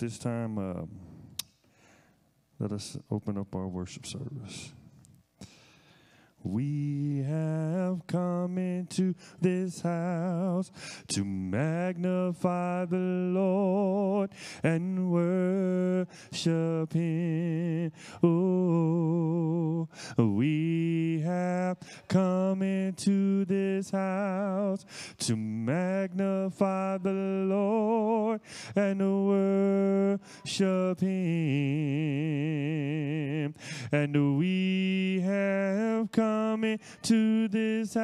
this time, um, let us open up our worship service. We come into this house to magnify the Lord and worship Him. Oh, we have come into this house to magnify the Lord and worship Him. And we have come into this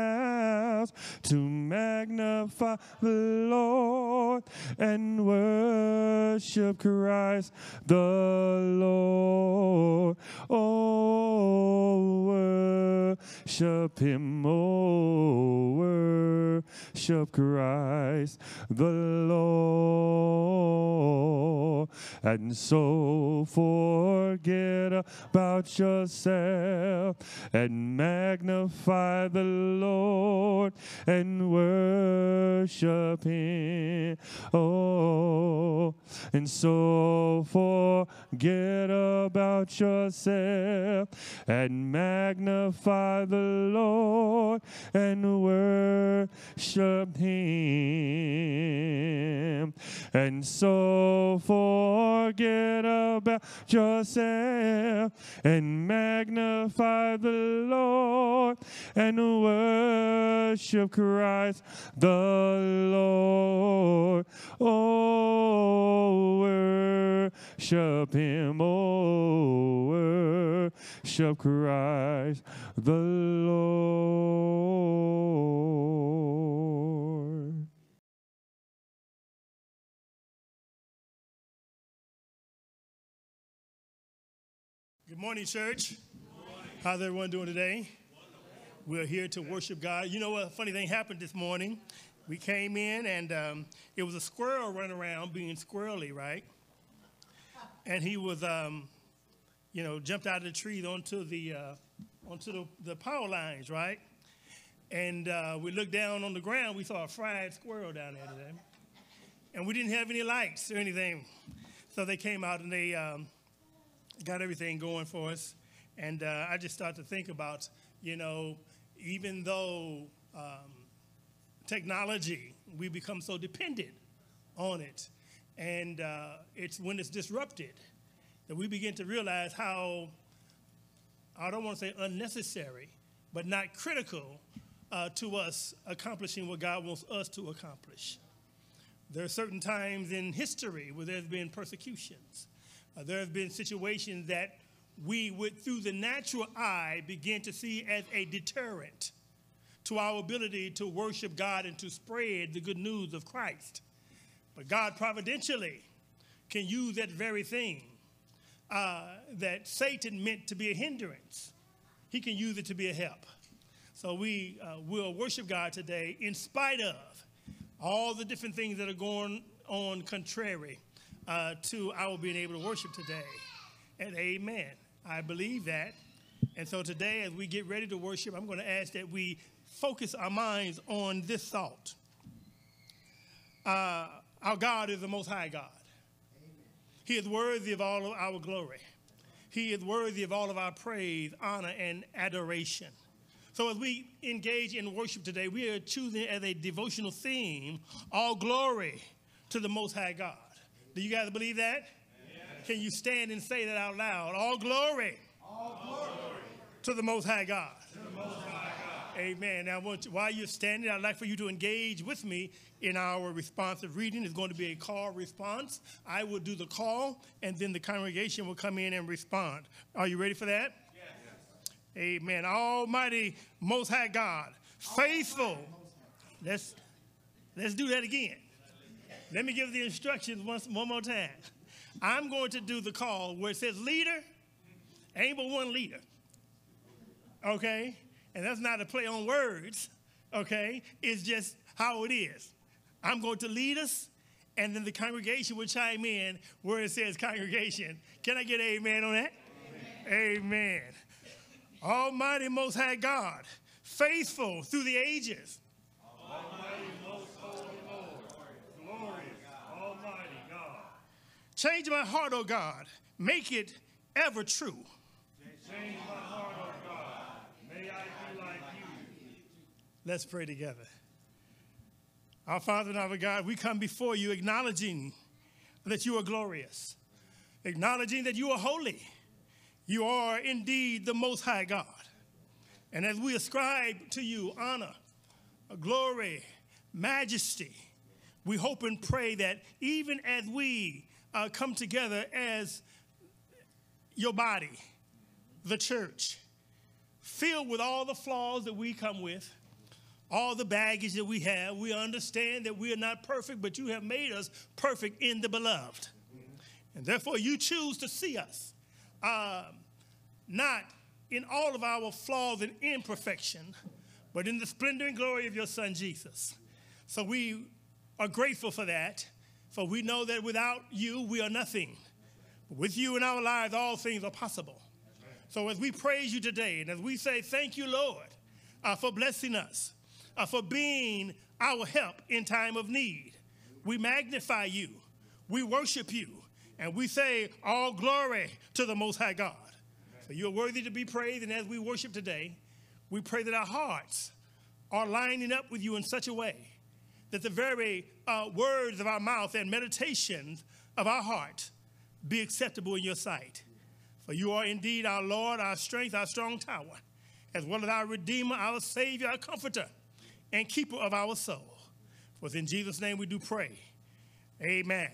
to magnify the Lord and worship Christ the Lord. Oh, worship Him. Oh, worship Christ the Lord. And so forget about yourself and magnify the Lord and worship Him. Oh, and so forget about yourself and magnify the Lord and worship Him. And so forget about yourself and magnify the Lord and worship Christ the Lord. Oh, worship Him. Oh, worship Christ the Lord. Good morning, church. How's everyone doing today? We're here to worship God. You know what? Funny thing happened this morning. We came in and um, it was a squirrel running around being squirrely, right? And he was, um, you know, jumped out of the tree onto the uh, onto the, the power lines, right? And uh, we looked down on the ground. We saw a fried squirrel down there today, and we didn't have any lights or anything. So they came out and they um, got everything going for us. And uh, I just started to think about, you know, even though um, technology, we become so dependent on it, and uh, it's when it's disrupted that we begin to realize how, I don't want to say unnecessary, but not critical uh, to us accomplishing what God wants us to accomplish. There are certain times in history where there's been persecutions. Uh, there have been situations that we would, through the natural eye, begin to see as a deterrent to our ability to worship God and to spread the good news of Christ. But God providentially can use that very thing uh, that Satan meant to be a hindrance. He can use it to be a help. So we uh, will worship God today in spite of all the different things that are going on contrary uh, to our being able to worship today. And amen. I believe that. And so today, as we get ready to worship, I'm going to ask that we focus our minds on this thought. Uh, our God is the Most High God. He is worthy of all of our glory. He is worthy of all of our praise, honor, and adoration. So as we engage in worship today, we are choosing as a devotional theme, all glory to the Most High God. Do you guys believe that? Can you stand and say that out loud? All glory, All glory to the Most High God. to the Most High God. Amen. Now, want you- while you're standing, I'd like for you to engage with me in our responsive reading. It's going to be a call response. I will do the call, and then the congregation will come in and respond. Are you ready for that? Yes. Amen. Almighty, Most High God, faithful. Let's let's do that again. Let me give the instructions once one more time. I'm going to do the call where it says leader. Ain't but one leader. Okay, and that's not a play on words. Okay, it's just how it is. I'm going to lead us, and then the congregation will chime in where it says congregation. Can I get amen on that? Amen. amen. Almighty Most High God, faithful through the ages. Almighty Most Holy Lord, glorious Almighty God. Change my heart, O God. Make it ever true. Change my heart, oh God. May I be like you. Let's pray together. Our Father and our God, we come before you acknowledging that you are glorious, acknowledging that you are holy. You are indeed the Most High God. And as we ascribe to you honor, glory, majesty, we hope and pray that even as we uh, come together as your body, the church, filled with all the flaws that we come with, all the baggage that we have, we understand that we are not perfect, but you have made us perfect in the beloved. And therefore, you choose to see us um, not in all of our flaws and imperfection, but in the splendor and glory of your Son, Jesus. So we are grateful for that, for we know that without you, we are nothing. But With you in our lives, all things are possible. So as we praise you today, and as we say, Thank you, Lord, uh, for blessing us, uh, for being our help in time of need, we magnify you, we worship you, and we say, All glory to the Most High God. So you're worthy to be praised, and as we worship today, we pray that our hearts are lining up with you in such a way that the very uh, words of our mouth and meditations of our heart be acceptable in your sight. For you are indeed our Lord, our strength, our strong tower, as well as our Redeemer, our Savior, our Comforter, and Keeper of our soul. For in Jesus' name we do pray. Amen.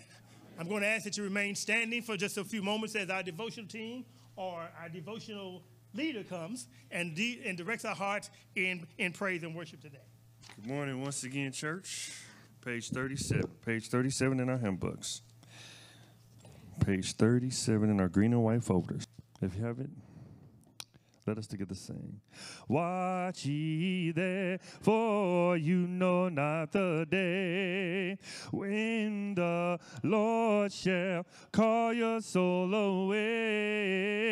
I'm going to ask that you remain standing for just a few moments as our devotional team or our devotional leader comes and, and directs our hearts in, in praise and worship today. Good morning once again, church. Page 37. Page 37 in our hymn books. Page 37 in our green and white folders. If you have it, let us together sing. Watch ye there, for you know not the day when the Lord shall call your soul away.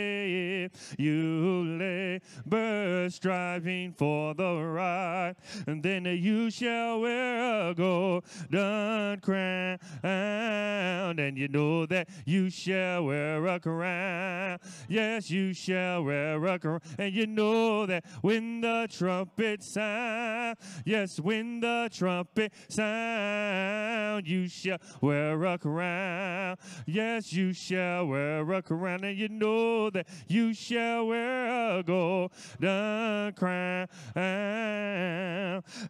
You labor striving for the right, and then you shall wear a golden crown, and you know that you shall wear a crown. Yes, you shall wear a crown, and you know that when the trumpet sound, yes, when the trumpet sound, you shall wear a crown. Yes, you shall wear a crown, and you know that you shall wear a golden crown,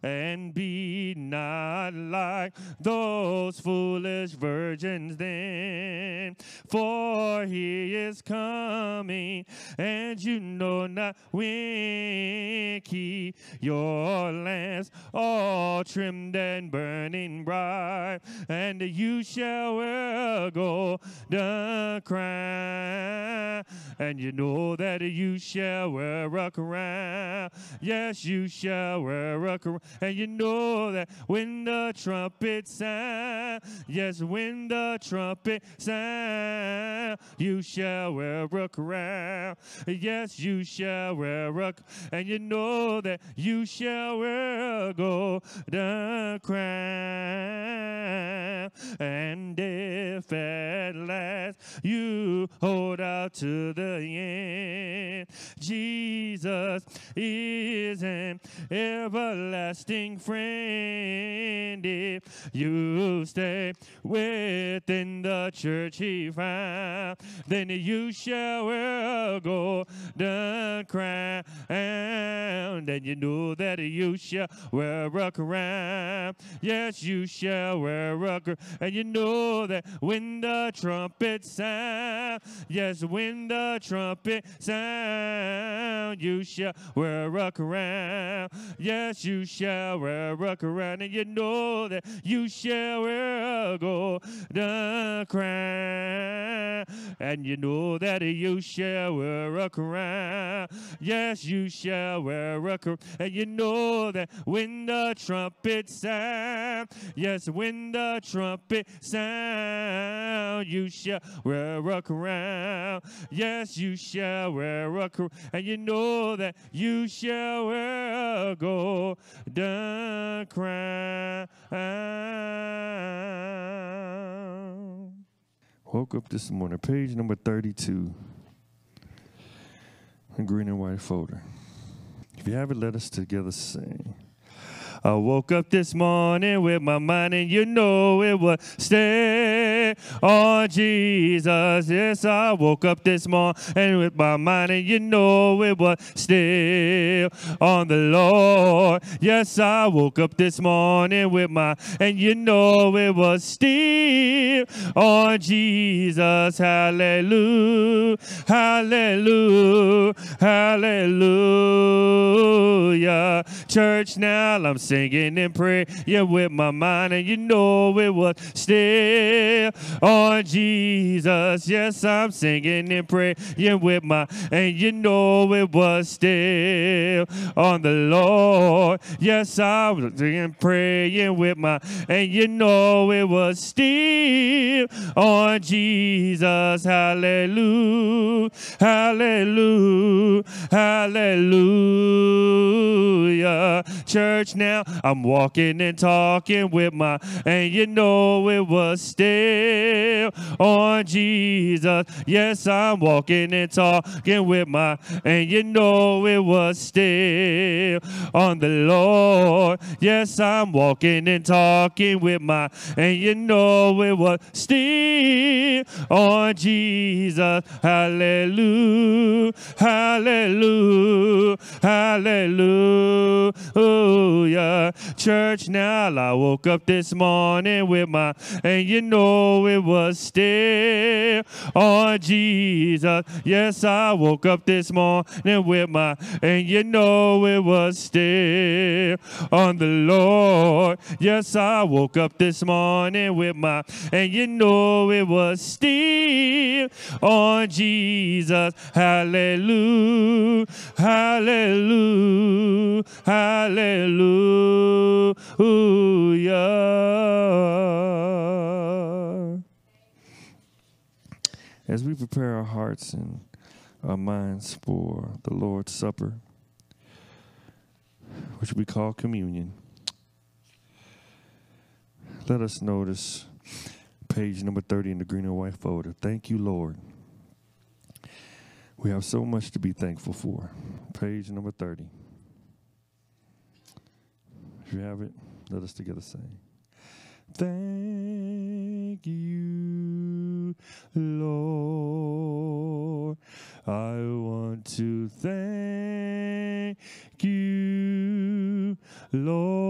and be not like those foolish virgins then, for he is coming, and you know when keep your lamps all trimmed and burning bright, and you shall wear a golden crown, and you know that you shall wear a crown. Yes, you shall wear a crown, and you know that when the trumpet sound, yes, when the trumpet sound, you shall wear a crown. Yes, you shall a, and you know that you shall wear a golden crown. And if at last you hold out to the end, Jesus is an everlasting friend. If you stay within the church he found, then you shall wear crown. And you know that you shall wear a crown. Yes, you shall wear a crown. And you know that when the trumpet sound, yes, when the trumpet sound, you shall wear a crown. Yes, you shall wear a crown. And you know that you shall wear a golden crown. And you know that you shall wear a crown. Yes, you shall wear a crown. And you know that when the trumpet sound, yes, when the trumpet sound, you shall wear a crown. Yes, you shall wear a crown. And you know that you shall wear a golden crown. Woke up this morning, page number 32, in green and white folder. If you have it, let us together sing. I woke up this morning with my mind, and you know it was stay on Jesus. Yes, I woke up this morning with my mind, and you know it was still on the Lord. Yes, I woke up this morning with my, and you know it was still on Jesus. Hallelujah, hallelujah, hallelujah. Church, now I'm and praying with my mind, and you know it was still on Jesus. Yes, I'm singing and praying with my, and you know it was still on the Lord. Yes, I was singing praying with my, and you know it was still on Jesus. Hallelujah, hallelujah, hallelujah. Church, now I'm walking and talking with my, and you know it was still on Jesus. Yes, I'm walking and talking with my, and you know it was still on the Lord. Yes, I'm walking and talking with my, and you know it was still on Jesus. Hallelujah, hallelujah, hallelujah. Church, now I woke up this morning with my, and you know it was still on Jesus. Yes, I woke up this morning with my, and you know it was still on the Lord. Yes, I woke up this morning with my, and you know it was still on Jesus. Hallelujah, hallelujah, hallelujah. As we prepare our hearts and our minds for the Lord's Supper, which we call communion, let us notice page number 30 in the green and white folder. Thank you, Lord. We have so much to be thankful for. Page number 30. If you have it, let us together sing. Thank you, Lord. I want to thank you, Lord.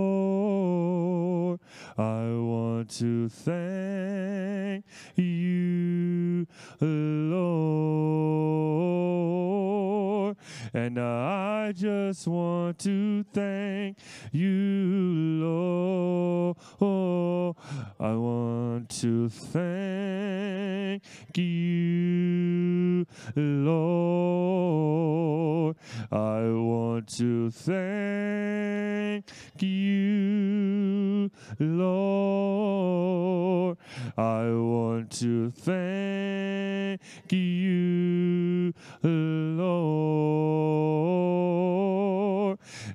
I want to thank you, Lord. And I just want to thank you, Lord. I want to thank you, Lord. I want to thank you, Lord. I want to thank you, Lord.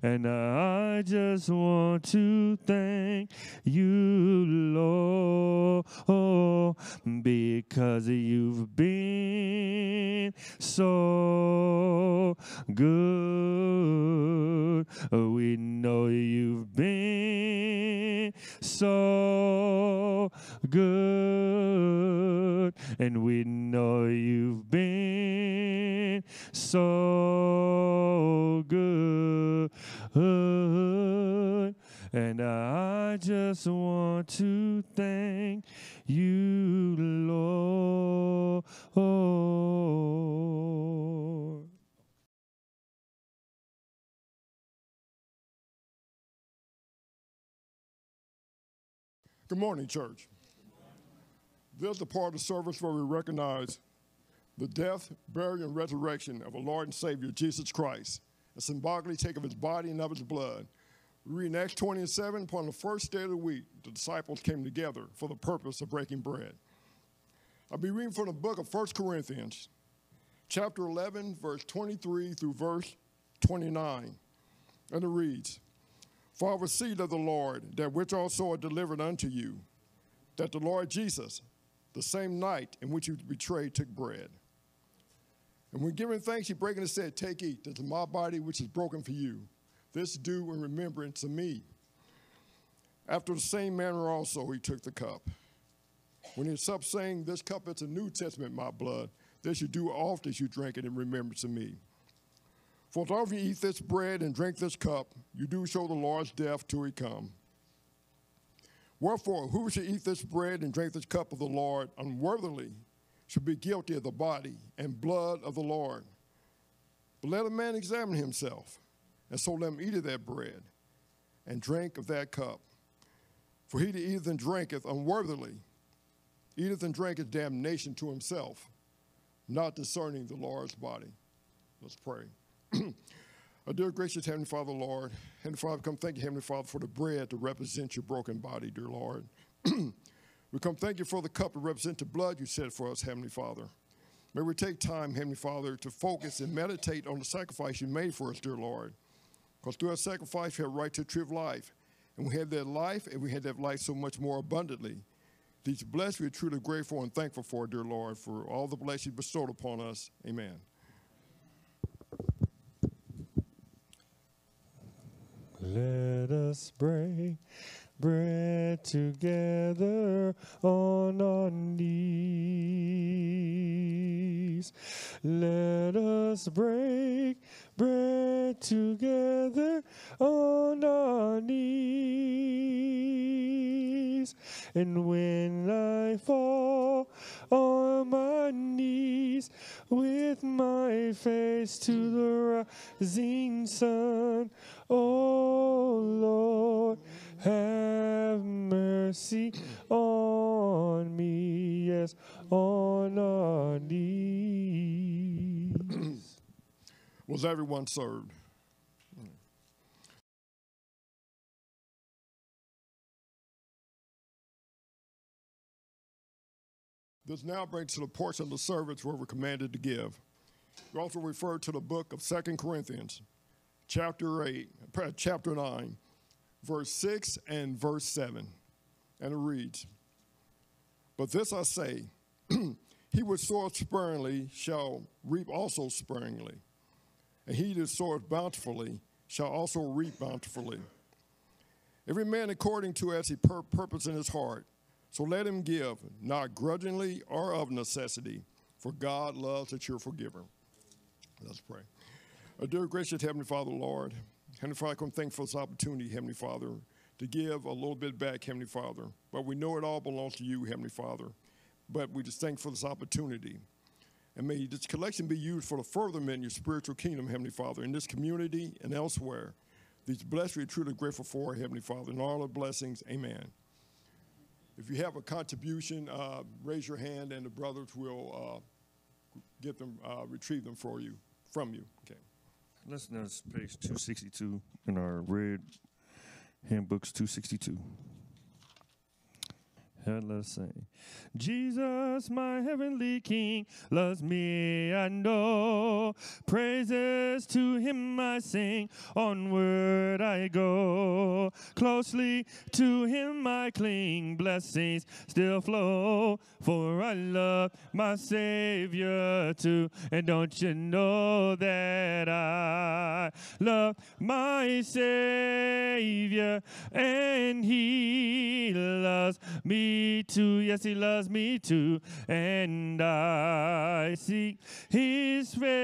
And I just want to thank you, Lord, because you've been so good. We know you've been so good, and we know you've been so good. And I just want to thank you, Lord. Good morning, church. This is the part of service where we recognize the death, burial, and resurrection of our Lord and Savior, Jesus Christ, and symbolically take of his body and of his blood. We read in Acts 20 and 7, upon the first day of the week, the disciples came together for the purpose of breaking bread. I'll be reading from the book of 1 Corinthians, chapter 11, verse 23 through verse 29. And it reads, For I received of the Lord that which also I delivered unto you, that the Lord Jesus, the same night in which he was betrayed, took bread. And when giving thanks, he it and said, Take, eat. This is my body, which is broken for you. This do in remembrance of me. After the same manner also, he took the cup. When he supped, saying, This cup is a New Testament, my blood. This you do often as you drink it in remembrance of me. For as often you eat this bread and drink this cup, you do show the Lord's death till he come. Wherefore, who should eat this bread and drink this cup of the Lord unworthily should be guilty of the body and blood of the Lord. But let a man examine himself, and so let him eat of that bread and drink of that cup. For he that eateth and drinketh unworthily eateth and drinketh damnation to himself, not discerning the Lord's body. Let's pray. Our dear gracious Heavenly Father, Lord, Heavenly Father, come thank you, Heavenly Father, for the bread to represent your broken body, dear Lord. we come thank you for the cup to represent the blood you shed for us, Heavenly Father. May we take time, Heavenly Father, to focus and meditate on the sacrifice you made for us, dear Lord. Because through our sacrifice, we have right to a tree of life. And we have that life, and we have that life so much more abundantly. These blessed, we are truly grateful and thankful for, dear Lord, for all the blessings bestowed upon us. Amen. Let us break bread together on our knees. Let us break bread together on our knees. And when I fall on my knees with my face to the rising sun, oh Lord, have mercy on me, yes, on our knees. Was everyone served? This now brings to the portion of the service where we're commanded to give. We also refer to the book of Second Corinthians, chapter 8, chapter 9, verse 6 and verse 7. And it reads, But this I say, he which soweth sparingly shall reap also sparingly, and he that soweth bountifully shall also reap bountifully. Every man according to as he pur- purpose in his heart, so let him give, not grudgingly or of necessity, for God loves a cheerful giver. Let's pray. Our dear gracious Heavenly Father, Lord, Heavenly Father, I'm thankful for this opportunity, Heavenly Father, to give a little bit back, Heavenly Father. But we know it all belongs to you, Heavenly Father. But we just thank for this opportunity. And may this collection be used for the furtherment of your spiritual kingdom, Heavenly Father, in this community and elsewhere. These blessings we're truly grateful for, Heavenly Father, and all the blessings. Amen. If you have a contribution, uh, raise your hand, and the brothers will uh, get them, uh, retrieve them for you, from you. Okay. Listen to page 262 in our red handbooks 262. Let's sing. Jesus, my heavenly King, loves me, I know. Praises to him I sing, onward I go. Closely to him I cling, blessings still flow. For I love my Savior too. And don't you know that I love my Savior and he loves me too. Yes, he loves me too. And I seek his favor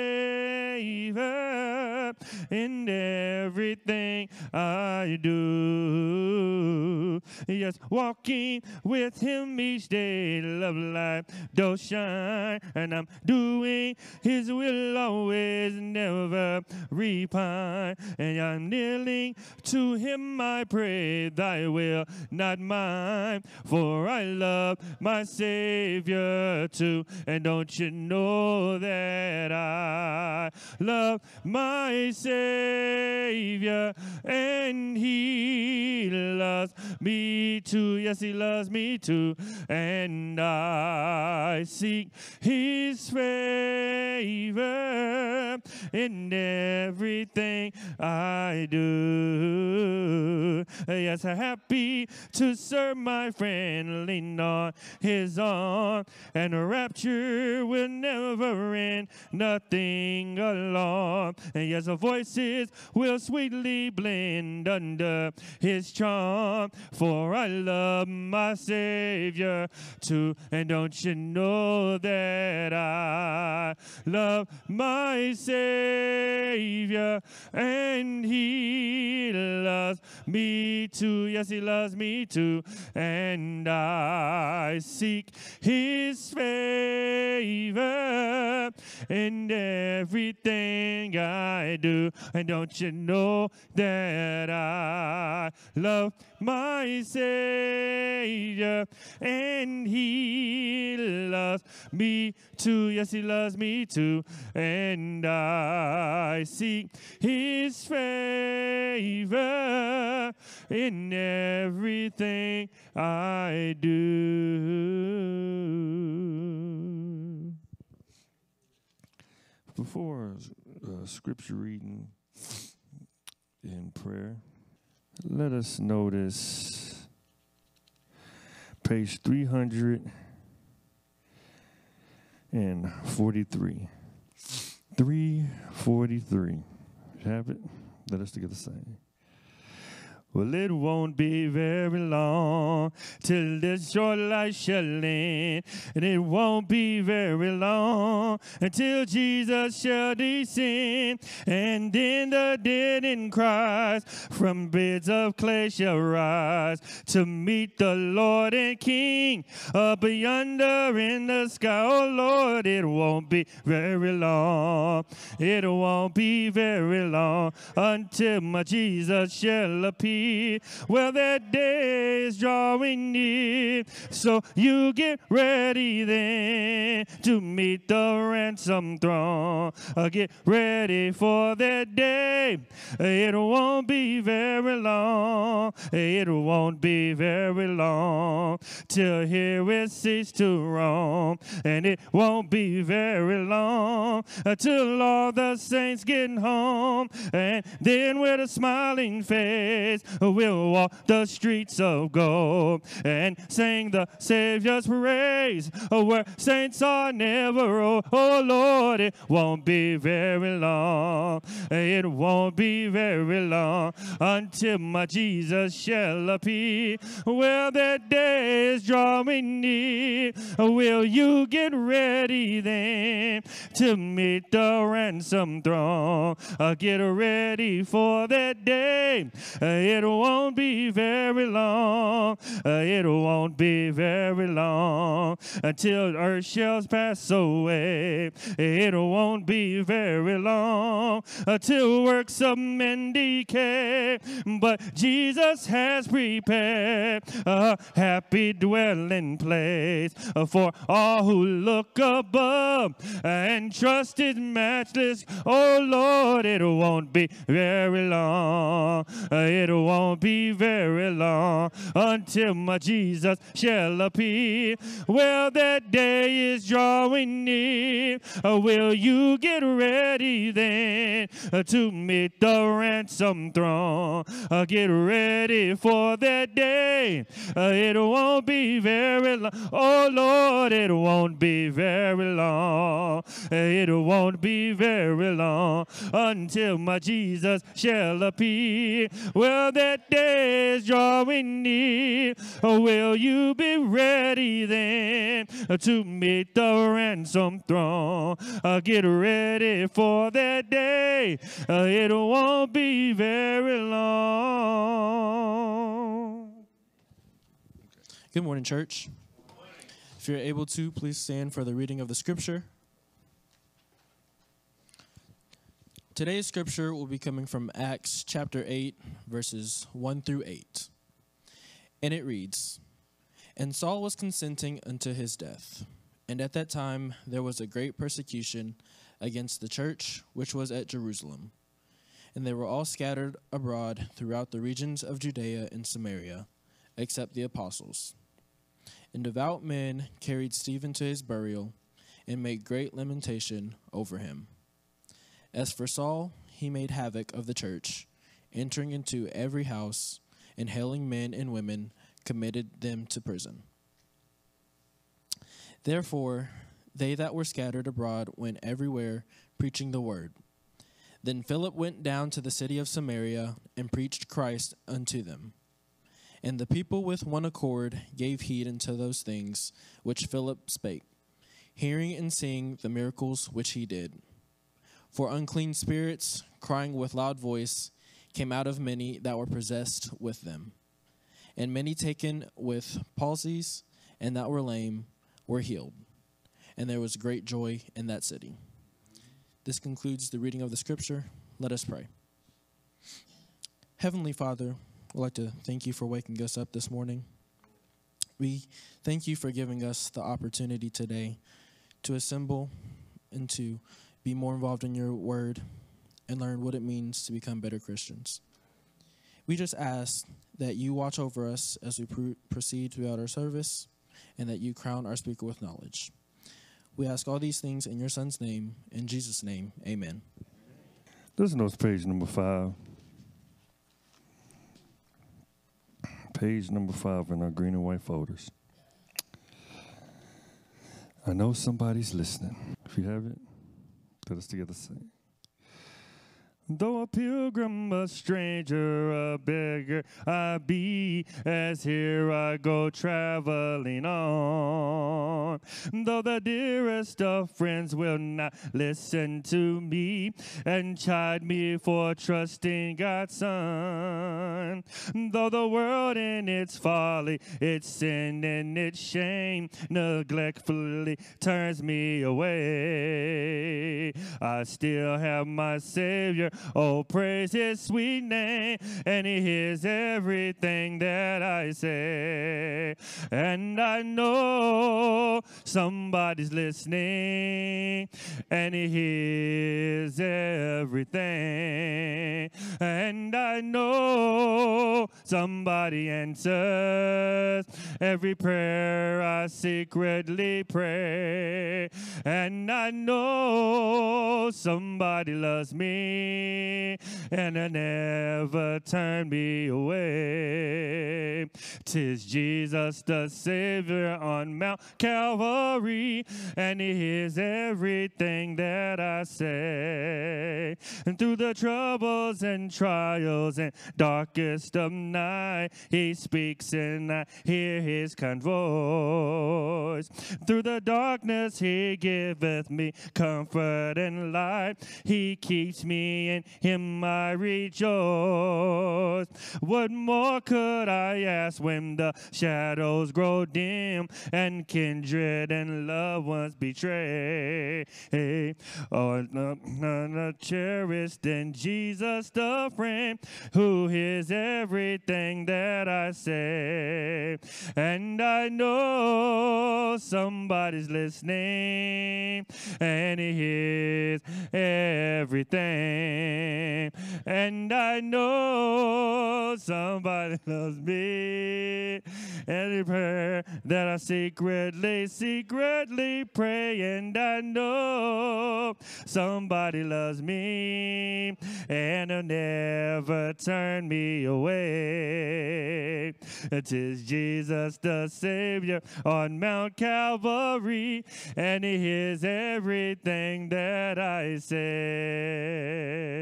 in everything I do. Yes, walking with him each day, love life don't shine. And I'm doing his will always, never repine. And I'm kneeling to him, I pray, thy will, not mine. For I love my Savior too. And don't you know that I love my Savior and He loves me too. Yes, He loves me too. And I seek His favor in everything I do. Yes, happy to serve my friend lean on his arm, and the rapture will never end, nothing alarm. And yes, our voices will sweetly blend under his charm, for I love my Savior too, and don't you know that I love my Savior, and he loves me too. Yes, he loves me too, and seek his favor in everything I do. And don't you know that I love my Savior, and He loves me too. Yes, He loves me too, and I seek His favor in everything I do. Before uh, scripture reading and prayer, let us notice page 343. 343. Have it? Let us together sing. Well, it won't be very long till this short life shall end, and it won't be very long until Jesus shall descend, and then the dead in Christ from beds of clay shall rise to meet the Lord and King up yonder in the sky. Oh Lord, it won't be very long. It won't be very long until my Jesus shall appear. Well, that day is drawing near. So you get ready then to meet the ransom throne. Uh, get ready for that day. It won't be very long. It won't be very long till here it cease to roam. And it won't be very long till all the saints get home. And then with a smiling face, we'll walk the streets of gold and sing the Savior's praise where saints are never old. Oh Lord, it won't be very long. It won't be very long until my Jesus shall appear. Well, that day is drawing near. Will you get ready then to meet the ransom throne? Uh, get ready for that day. Uh, it won't be very long. Uh, it won't be very long until earth shall pass away. It won't be very long until works of men decay. But Jesus has prepared a happy dwelling place for all who look above and trust His matchless. Oh Lord, it won't be very long. It won't be very long until my Jesus shall appear. Well, that day is drawing near. Uh, will you get ready then uh, to meet the ransom throne? Uh, get ready for that day. It won't be very long. Oh Lord, it won't be very long. It won't be very long until my Jesus shall appear. Well, that day is drawing near. Will you be ready then to meet the ransom throne? Uh, get ready for that day. Uh, it won't be very long. Good morning, church. If you're able to, please stand for the reading of the scripture. Today's scripture will be coming from Acts chapter 8, verses 1 through 8. And it reads And Saul was consenting unto his death. And at that time there was a great persecution against the church which was at Jerusalem. And they were all scattered abroad throughout the regions of Judea and Samaria, except the apostles. And devout men carried Stephen to his burial and made great lamentation over him. As for Saul, he made havoc of the church, entering into every house and hailing men and women committed them to prison. Therefore, they that were scattered abroad went everywhere preaching the word. Then Philip went down to the city of Samaria and preached Christ unto them. And the people with one accord gave heed unto those things which Philip spake, hearing and seeing the miracles which he did. For unclean spirits, crying with loud voice, came out of many that were possessed with them. And many taken with palsies and that were lame were healed. And there was great joy in that city. This concludes the reading of the scripture. Let us pray. Heavenly Father, I'd like to thank you for waking us up this morning. We thank you for giving us the opportunity today to assemble and to be more involved in your word and learn what it means to become better Christians. We just ask that you watch over us as we pr- proceed throughout our service and that you crown our speaker with knowledge. We ask all these things in your son's name, in Jesus' name, amen. Listen to page number five. Page number five in our green and white folders. I know somebody's listening. If you have it, let us together. Though a pilgrim, a stranger, a beggar I be, as here I go traveling on. Though the dearest of friends will not listen to me and chide me for trusting God's Son. Though the world in its folly, its sin and its shame neglectfully turns me away, I still have my Savior Oh, praise his sweet name, and he hears everything that I say. And I know somebody's listening, and he hears everything. And I know somebody answers every prayer I secretly pray. And I know somebody loves me and I never turn me away. Tis Jesus the Savior on Mount Calvary, and He hears everything that I say. And through the troubles and trials and darkest of night, He speaks and I hear His kind voice. Through the darkness, He giveth me comfort and light. He keeps me in Him I rejoice. What more could I ask when the shadows grow dim and kindred and loved ones betray? Oh, none no, cherished than Jesus the friend who hears everything that I say. And I know somebody's listening and he hears everything. And I know somebody loves me. Every prayer that I secretly, secretly pray, and I know somebody loves me and will never turn me away. It is Jesus the Savior on Mount Calvary, and He hears everything that I say.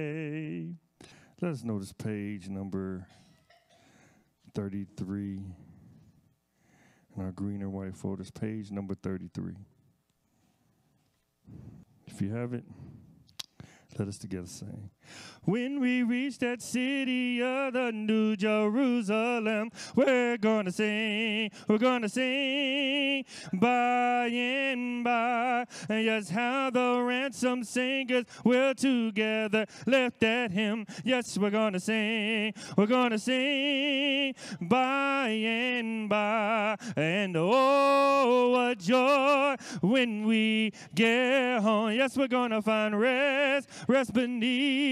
Let us notice page number 33 in our green and white folders, page number 33. If you have it, let us together sing. When we reach that city of the New Jerusalem, we're gonna sing, we're gonna sing by and by. And yes, how the ransom singers will together lift at him. Yes, we're gonna sing, we're gonna sing by and by. And oh, what joy when we get home. Yes, we're gonna find rest, rest beneath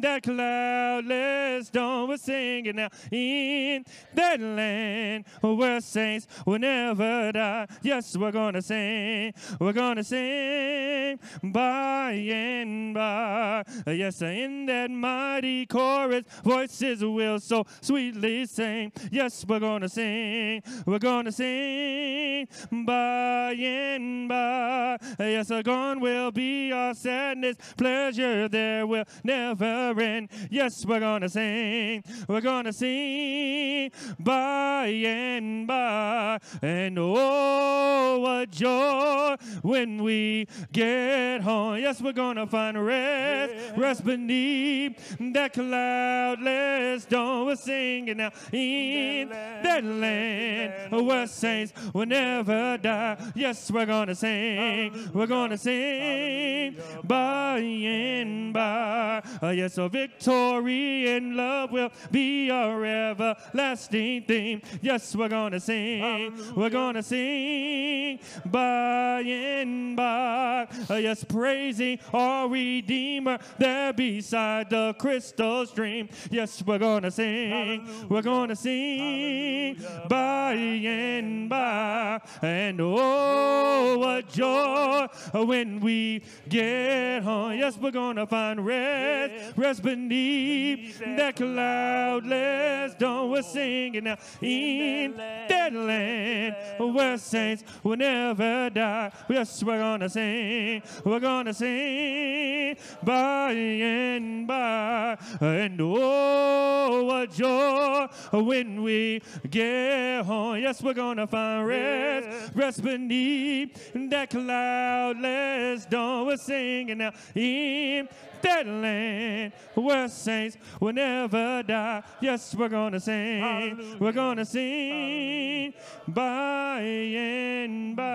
that cloudless dawn. We're singing now in that land where saints will never die. Yes, we're gonna sing, we're gonna sing by and by. Yes, in that mighty chorus, voices will so sweetly sing. Yes, we're gonna sing, we're gonna sing by and by. Yes, gone will be our sadness, pleasure there will never end. Yes, we're gonna sing, we're gonna sing by and by. And oh, what joy when we get home. Yes, we're gonna find rest, rest beneath that cloudless dawn. We're singing now in that land where saints will never die. Yes, we're gonna sing, we're gonna sing by and by. Uh, yes, so victory and love will be our everlasting theme. Yes, we're gonna sing, we're gonna sing by and by. Uh, yes, praising our Redeemer there beside the crystal stream. Yes, we're gonna sing, we're gonna sing by and by. And oh, what joy when we get home. Yes, we're gonna find rest, rest beneath that cloudless dawn. We're singing now in that land where saints will never die. Yes, we're gonna sing, we're gonna sing by and by. And oh, what joy when we get home. Yes, we're gonna find rest, rest beneath that cloudless dawn. We're singing now in that land where saints will never die. Yes, we're gonna sing, we're gonna sing by and by.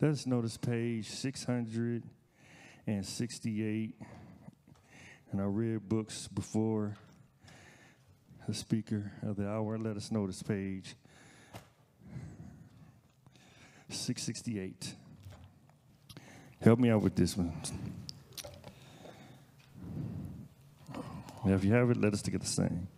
Let us notice page 668. And I read books before the speaker of the hour. Let us notice page 668. Help me out with this one. Now, if you have it, let us together sing.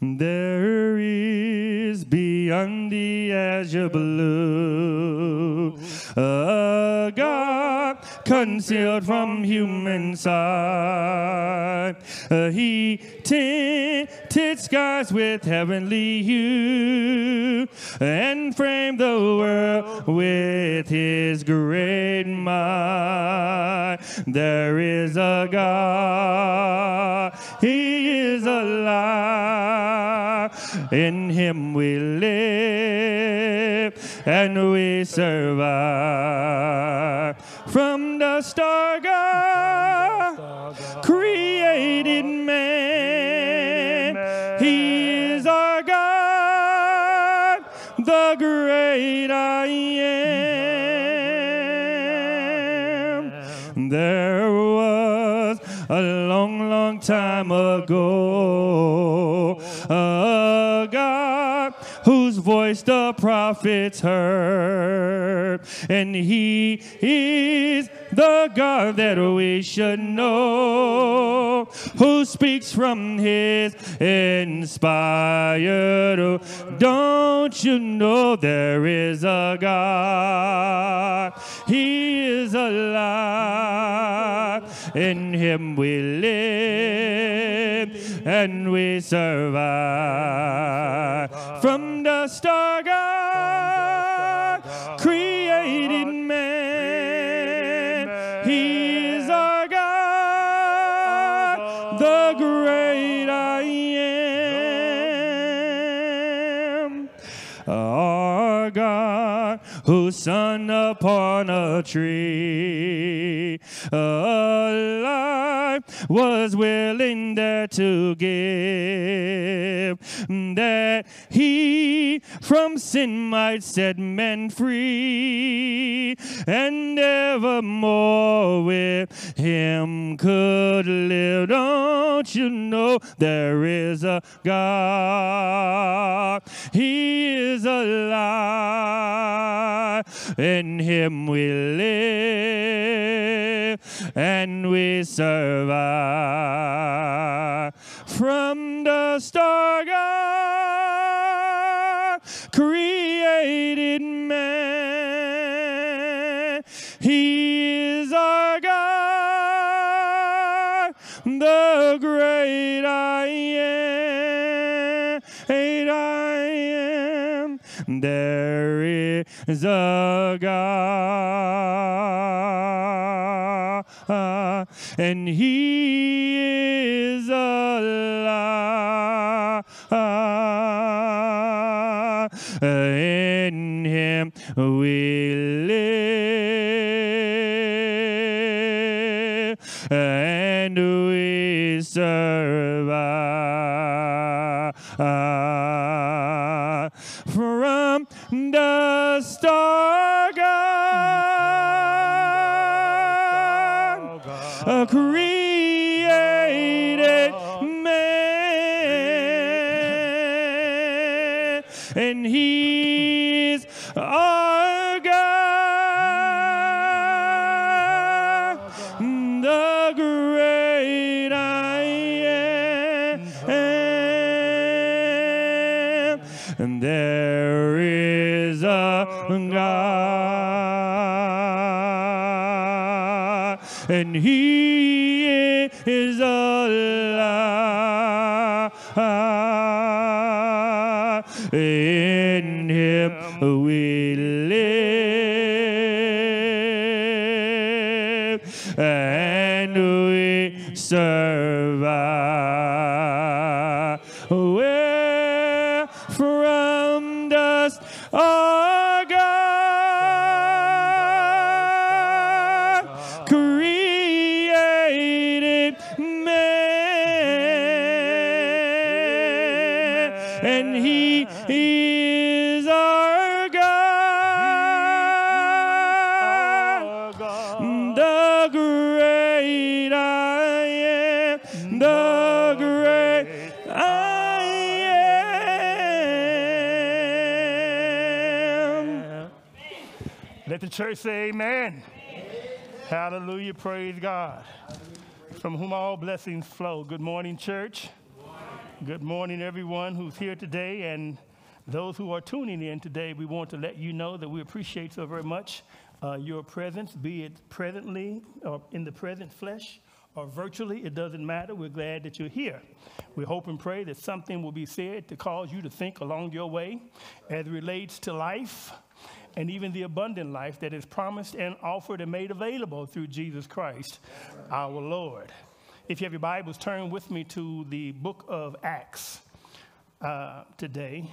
There is beyond the azure blue a God concealed from human sight. He tinted skies with heavenly hue and framed the world with his great might. There is a God, he is alive. In him we live and we survive. From the star God created man, he is our God, the great I am. There was a long, long time ago whose voice the prophets heard, and he is the God that we should know, who speaks from his inspired. Don't you know there is a God? He is alive. In him we live and we survive. From the star God created man, he is our God, the great I am. Our God, whose son upon a tree alive was willing there to give that he from sin might set men free and evermore with him could live don't you know there is a God he is alive. In him we live and we survive. From the start, God created man. He is our God, the great I am. There is a God, and He is alive. In Him we live and we survive created man, and He's our God, the great I am, and there is a God, and He is church say amen. Hallelujah. Praise God. From whom all blessings flow. Good morning, church. Good morning, everyone who's here today and those who are tuning in today. We want to let you know that we appreciate so very much uh, your presence, be it presently or in the present flesh or virtually. It doesn't matter. We're glad that you're here. We hope and pray that something will be said to cause you to think along your way as it relates to life and even the abundant life that is promised and offered and made available through Jesus Christ, our Lord. If you have your Bibles, turn with me to the book of Acts uh, today.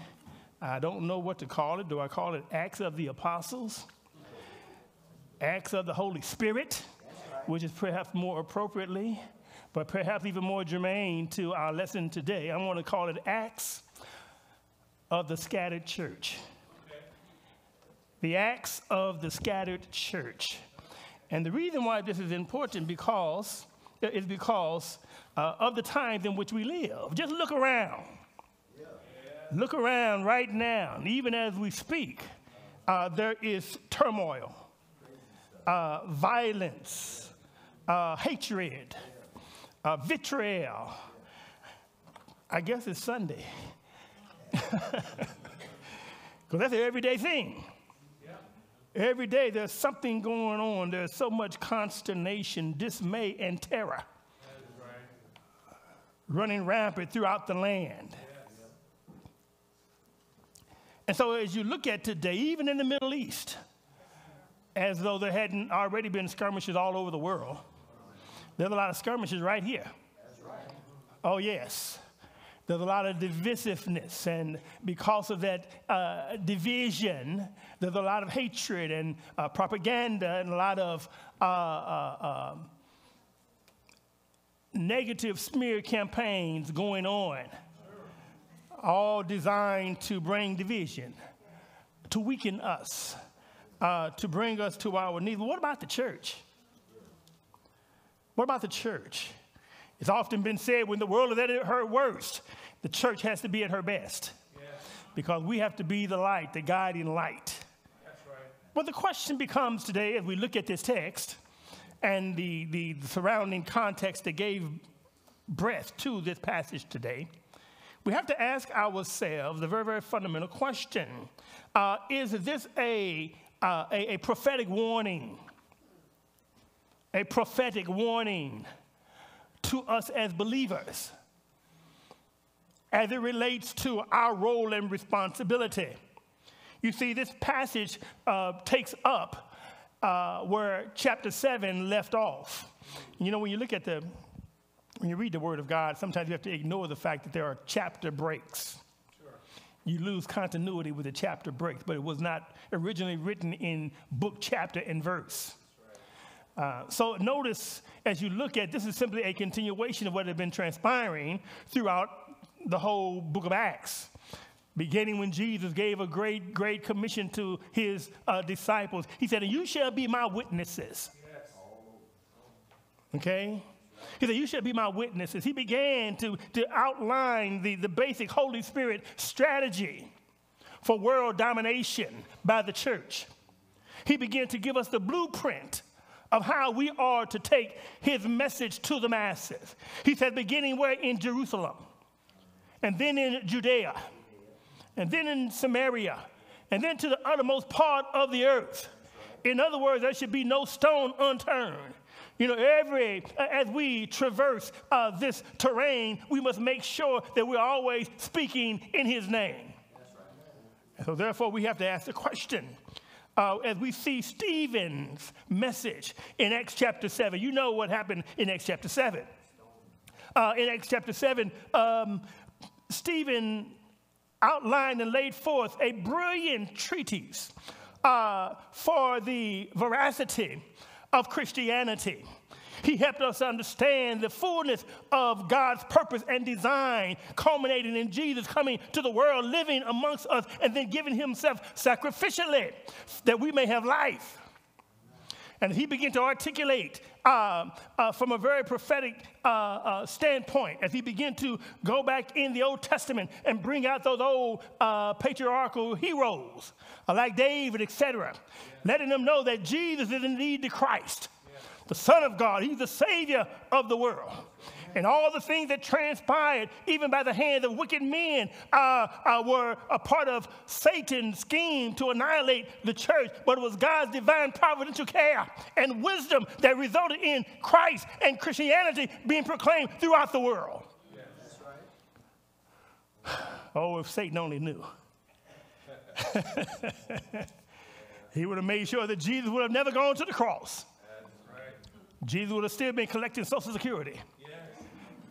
I don't know what to call it. Do I call it Acts of the Apostles? Acts of the Holy Spirit, which is perhaps more appropriately, but perhaps even more germane to our lesson today. I want to call it Acts of the Scattered Church the acts of the scattered church. And the reason why this is important because is because uh, of the times in which we live. Just look around. Look around right now, even as we speak. Uh, there is turmoil, uh, violence, uh, hatred, uh, vitriol. I guess it's Sunday. Because that's an everyday thing. Every day there's something going on. There's so much consternation, dismay, and terror running rampant throughout the land. And so, as you look at today, even in the Middle East, as though there hadn't already been skirmishes all over the world, there's a lot of skirmishes right here. Oh, yes. There's a lot of divisiveness, and because of that uh, division, there's a lot of hatred and uh, propaganda and a lot of uh, uh um, negative smear campaigns going on, all designed to bring division, to weaken us, uh, to bring us to our knees. What about the church? What about the church? It's often been said when the world is at her worst, the church has to be at her best. because we have to be the light, the guiding light. Right. But the question becomes today, as we look at this text and the, the surrounding context that gave breath to this passage today, we have to ask ourselves the very, very fundamental question uh, Is this a, uh, a, a prophetic warning? A prophetic warning to us as believers as it relates to our role and responsibility. You see, this passage uh, takes up uh, where chapter 7 left off. You know, when you look at the, when you read the Word of God, sometimes you have to ignore the fact that there are chapter breaks. You lose continuity with the chapter breaks, but it was not originally written in book, chapter, and verse. Uh, so notice as you look at this is simply a continuation of what had been transpiring throughout the whole book of Acts beginning when Jesus gave a great, great commission to his uh, disciples. He said, You shall be my witnesses. Okay? He said, You shall be my witnesses. He began to, to outline the, the basic Holy Spirit strategy for world domination by the church. He began to give us the blueprint of how we are to take his message to the masses. He said, beginning where? In Jerusalem, and then in Judea and then in Samaria, and then to the uttermost part of the earth. In other words, there should be no stone unturned. You know, every as we traverse uh, this terrain, we must make sure that we're always speaking in His name. So, therefore, we have to ask the question. Uh, as we see Stephen's message in Acts chapter 7, you know what happened in Acts chapter 7. Uh, in Acts chapter 7, um, Stephen outlined and laid forth a brilliant treatise uh, for the veracity of Christianity. He helped us understand the fullness of God's purpose and design, culminating in Jesus coming to the world, living amongst us, and then giving himself sacrificially that we may have life. And he began to articulate uh, uh, from a very prophetic uh, uh, standpoint as he began to go back in the Old Testament and bring out those old uh, patriarchal heroes uh, like David, etc., letting them know that Jesus is indeed the Christ. The Son of God. He's the Savior of the world and all the things that transpired, even by the hands of wicked men, uh, uh, were a part of Satan's scheme to annihilate the church. But it was God's divine providential care and wisdom that resulted in Christ and Christianity being proclaimed throughout the world. Oh, if Satan only knew. he would have made sure that Jesus would have never gone to the cross. Jesus would have still been collecting Social Security.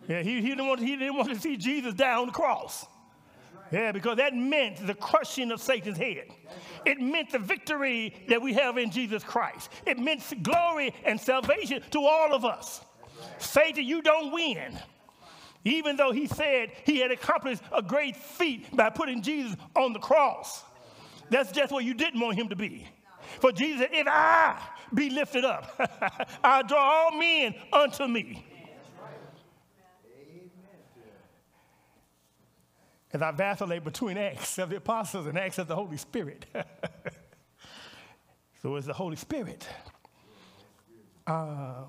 Yeah, he, he, didn't want, he didn't want to see Jesus die on the cross. Yeah, because that meant the crushing of Satan's head. It meant the victory that we have in Jesus Christ. It meant glory and salvation to all of us. Satan, you don't win. Even though he said he had accomplished a great feat by putting Jesus on the cross. That's just what you didn't want him to be. For Jesus said, if I be lifted up, I'll draw all men unto me. as I vacillate between Acts of the Apostles and Acts of the Holy Spirit. so it's the Holy Spirit. Uh,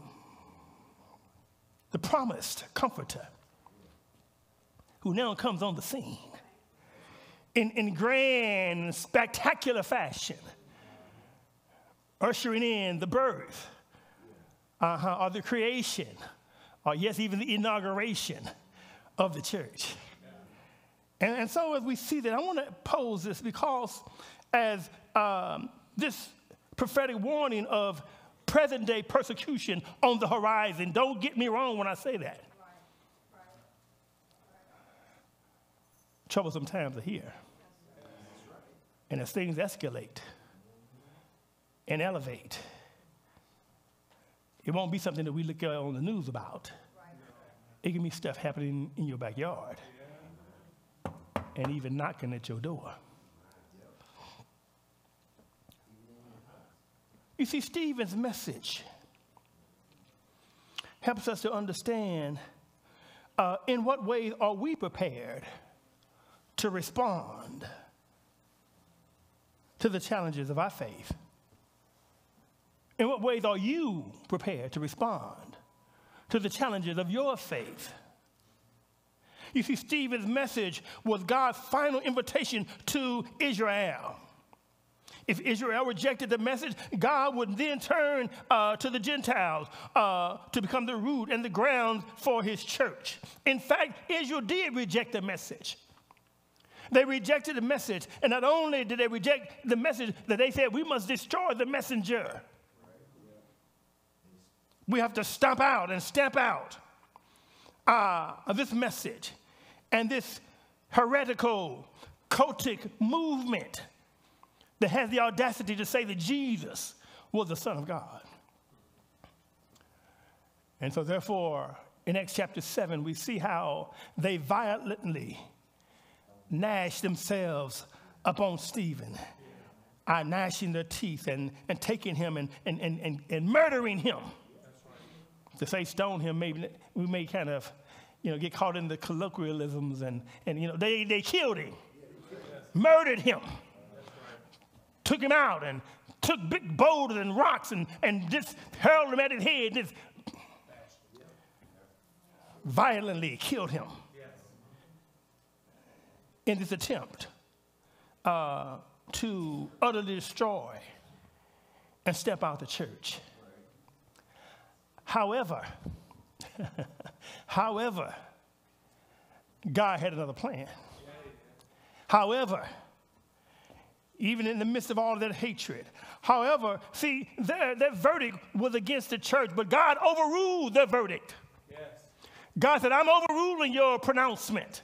the promised comforter who now comes on the scene in, in grand, spectacular fashion, ushering in the birth uh-huh, or the creation, or yes, even the inauguration of the church. And, and so as we see that, I want to pose this because as um, this prophetic warning of present day persecution on the horizon, don't get me wrong when I say that. Troublesome times are here. And as things escalate and elevate, it won't be something that we look on the news about. It can be stuff happening in your backyard and even knocking at your door. You see, Stephen's message helps us to understand uh, in what ways are we prepared to respond to the challenges of our faith? In what ways are you prepared to respond to the challenges of your faith? You see, Stephen's message was God's final invitation to Israel. If Israel rejected the message, God would then turn uh, to the Gentiles uh, to become the root and the ground for his church. In fact, Israel did reject the message. They rejected the message, and not only did they reject the message, that they said, we must destroy the messenger. We have to stomp out and stamp out uh, this message and this heretical, cultic movement that has the audacity to say that Jesus was the Son of God. And so, therefore, in Acts chapter 7, we see how they violently gnashed themselves upon Stephen, uh, gnashing their teeth and, and taking him and, and, and, and, and murdering him. To say stone him, maybe we may kind of, you know, get caught in the colloquialisms and, and you know, they, they killed him, murdered him took him out and took big boulders and rocks and, and just hurled him at his head, just violently killed him in this attempt uh, to utterly destroy and step out the church. However, however, God had another plan. However, even in the midst of all that hatred. However, see, their, their verdict was against the church, but God overruled their verdict. Yes. God said, I'm overruling your pronouncement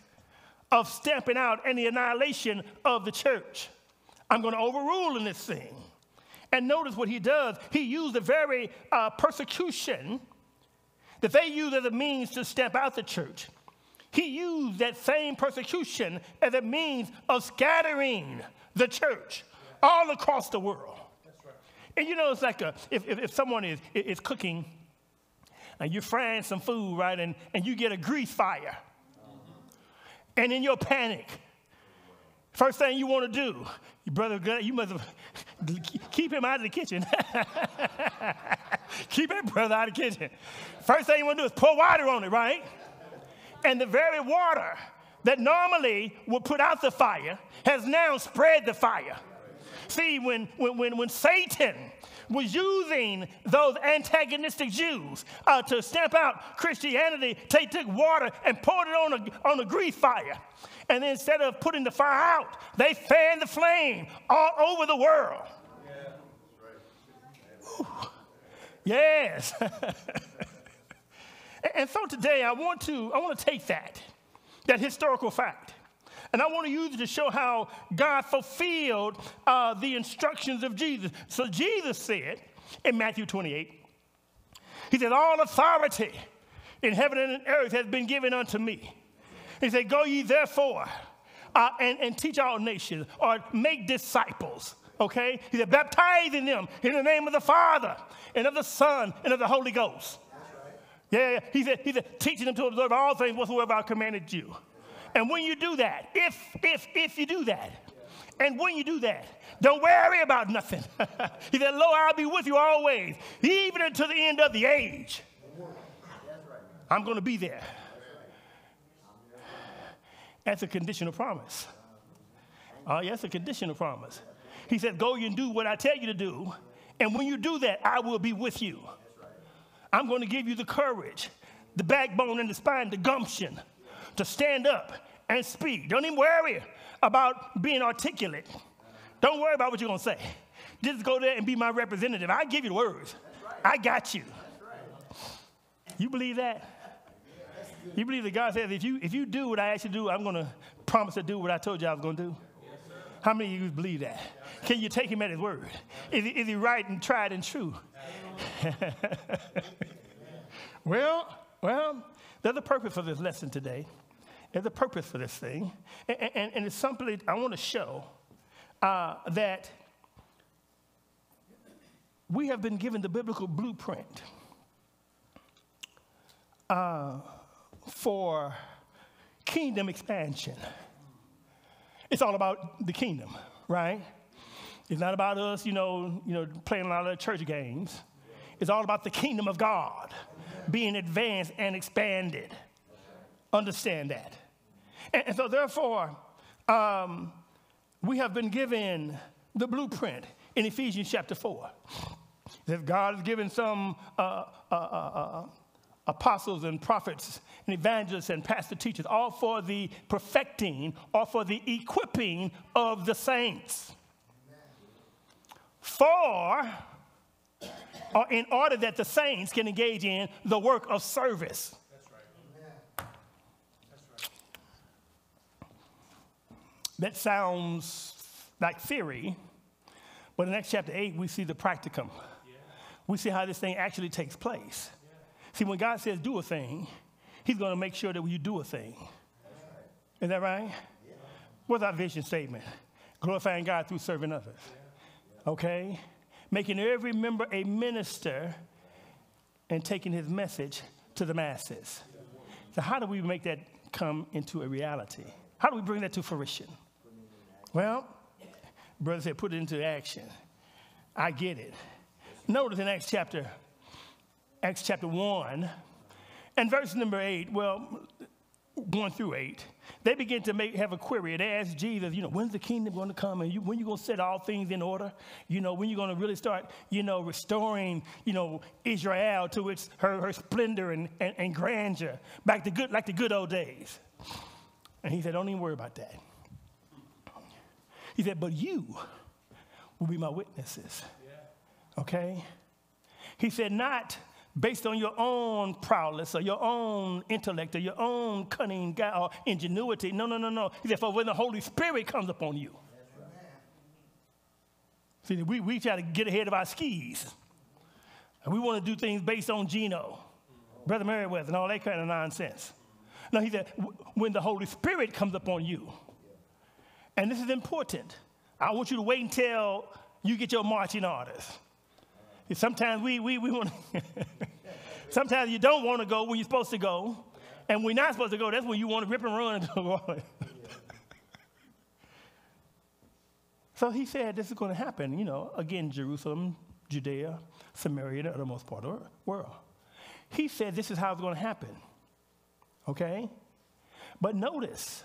of stamping out any annihilation of the church. I'm going to overrule in this thing. And notice what he does. He used the very uh, persecution that they used as a means to stamp out the church. He used that same persecution as a means of scattering the church all across the world. And you know, it's like a, if, if, if someone is, is cooking and you're frying some food, right, and, and you get a grease fire, and in your panic, first thing you want to do, your brother, you must keep him out of the kitchen. keep that brother out of the kitchen. First thing you want to do is pour water on it, right? And the very water that normally would put out the fire has now spread the fire. See, when, when, when, when Satan was using those antagonistic Jews uh, to stamp out Christianity, they took water and poured it on a, on a grease fire. And then instead of putting the fire out, they fanned the flame all over the world. Yes. and so today I want to I want to take that that historical fact. And I want to use it to show how God fulfilled uh, the instructions of Jesus. So Jesus said in Matthew 28, He said, All authority in heaven and in earth has been given unto me. He said, Go ye therefore uh, and, and teach all nations or make disciples. Okay? He said, baptizing them in the name of the Father and of the Son and of the Holy Ghost. Yeah, yeah. He said, he said, teaching them to observe all things whatsoever I commanded you. And when you do that, if, if, if you do that, and when you do that, don't worry about nothing. he said, Lo, I'll be with you always, even until the end of the age. I'm going to be there. That's a conditional promise. Uh, oh, yes, a conditional promise. He said, Go and do what I tell you to do. And when you do that, I will be with you. I'm going to give you the courage, the backbone, and the spine, the gumption to stand up and speak. Don't even worry about being articulate. Don't worry about what you're going to say. Just go there and be my representative. I give you the words. I got you. You believe that? You believe that God says, if you, if you do what I ask you to do, I'm going to promise to do what I told you I was going to do? How many of you believe that? Can you take him at his word? Is he, is he right and tried and true? well, well, there's a purpose for this lesson today. There's a purpose for this thing. And, and, and it's simply, I want to show uh, that we have been given the biblical blueprint uh, for kingdom expansion. It's all about the kingdom, right? It's not about us, you know, you know, playing a lot of church games. It's all about the kingdom of God being advanced and expanded. Understand that. And, and so, therefore, um, we have been given the blueprint in Ephesians chapter 4. That God has given some uh, uh, uh, uh, apostles and prophets and evangelists and pastor teachers, all for the perfecting or for the equipping of the saints. For, or in order that the saints can engage in the work of service. That sounds like theory, but in Acts chapter 8, we see the practicum. Yeah. We see how this thing actually takes place. Yeah. See, when God says do a thing, He's going to make sure that you do a thing. Right. Is that right? Yeah. What's our vision statement? Glorifying God through serving others. Okay? Making every member a minister and taking His message to the masses. So, how do we make that come into a reality? How do we bring that to fruition? Well, brother said, put it into action. I get it. Notice in Acts chapter, Acts chapter 1 and verse number 8, well, 1 through 8, they begin to make, have a query. They ask Jesus, you know, when's the kingdom going to come? And you, when you going to set all things in order? You know, when you going to really start, you know, restoring, you know, Israel to its, her, her splendor and, and, and grandeur, back to good, like the good old days. And he said, don't even worry about that. He said, But you will be my witnesses. Okay? He said, Not based on your own prowess or your own intellect or your own cunning or ingenuity. No, no, no, no. He said, For when the Holy Spirit comes upon you. See, we, we try to get ahead of our skis. And we want to do things based on Gino, Brother Merriweather, and all that kind of nonsense. No, he said, when the Holy Spirit comes upon you, and this is important. I want you to wait until you get your marching orders. Sometimes we, we, we want sometimes you don't want to go when you're supposed to go. And when you're not supposed to go, that's when you want to rip and run. so he said this is going to happen, you know, again, Jerusalem, Judea, Samaria, the uttermost part of the world. He said this is how it's going to happen. Okay? But notice,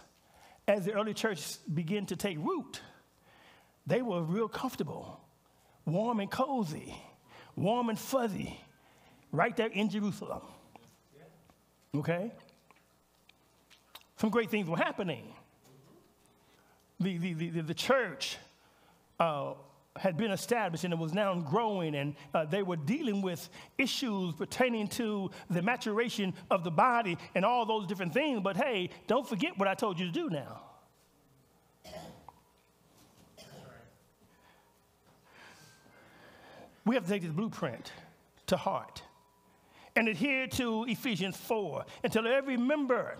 as the early church began to take root, they were real comfortable, warm and cozy, warm and fuzzy, right there in Jerusalem. Okay? Some great things were happening. The, the, the, the church uh, had been established and it was now growing, and uh, they were dealing with issues pertaining to the maturation of the body and all those different things. But hey, don't forget what I told you to do now. We have to take this blueprint to heart and adhere to Ephesians 4 until every member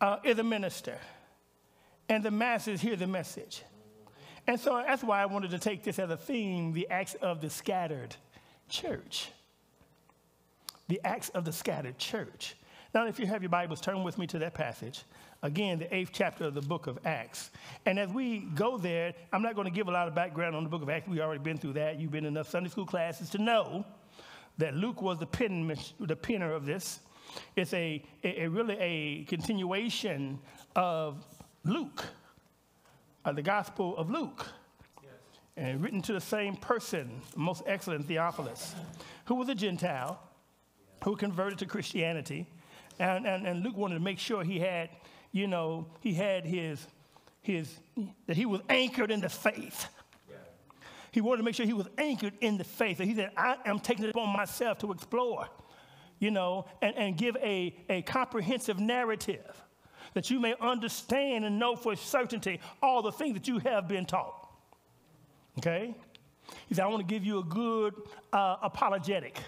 uh, is a minister and the masses hear the message. And so that's why I wanted to take this as a theme the acts of the scattered church. The acts of the scattered church. Now, if you have your Bibles, turn with me to that passage. Again, the eighth chapter of the book of Acts. And as we go there, I'm not going to give a lot of background on the book of Acts. We've already been through that. You've been in enough Sunday school classes to know that Luke was the, pen, the penner of this. It's a, a, a really a continuation of Luke uh, the Gospel of Luke. Yes. And written to the same person, most excellent Theophilus, who was a Gentile, who converted to Christianity. And, and, and Luke wanted to make sure he had, you know, he had his, his, that he was anchored in the faith. He wanted to make sure he was anchored in the faith. And he said, I am taking it upon myself to explore, you know, and, and give a, a comprehensive narrative that you may understand and know for certainty all the things that you have been taught. Okay? He said, I want to give you a good uh, apologetic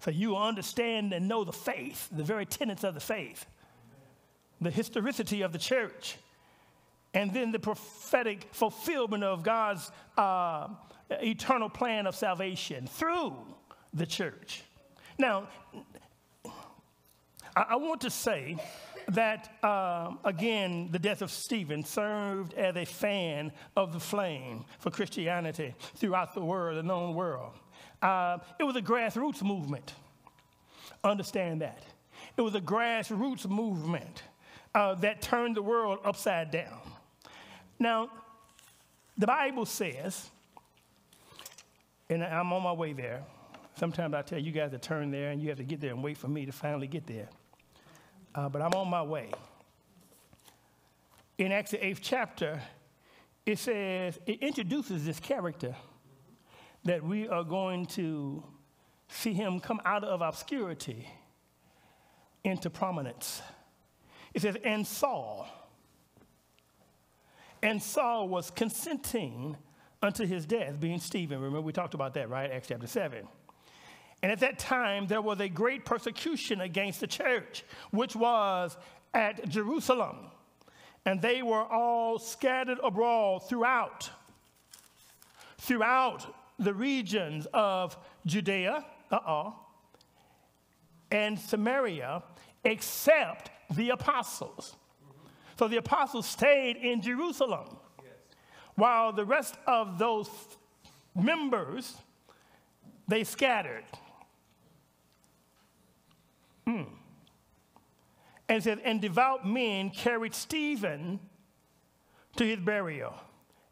so you understand and know the faith, the very tenets of the faith, the historicity of the church, and then the prophetic fulfillment of God's uh, eternal plan of salvation through the church. Now, I, I want to say that, um, again, the death of Stephen served as a fan of the flame for Christianity throughout the world, the known world. Uh, it was a grassroots movement. Understand that. It was a grassroots movement uh, that turned the world upside down. Now, the Bible says, and I'm on my way there. Sometimes I tell you guys to turn there, and you have to get there and wait for me to finally get there. Uh, but I'm on my way. In Acts the eighth chapter, it says it introduces this character that we are going to see him come out of obscurity into prominence. It says, and Saul. And Saul was consenting unto his death, being Stephen. Remember, we talked about that, right? Acts chapter 7. And at that time, there was a great persecution against the church, which was at Jerusalem. And they were all scattered abroad throughout, throughout the regions of Judea, uh-oh, and Samaria, except the apostles. So the apostles stayed in Jerusalem, while the rest of those members, they scattered. Hmm. And says, and devout men carried Stephen to his burial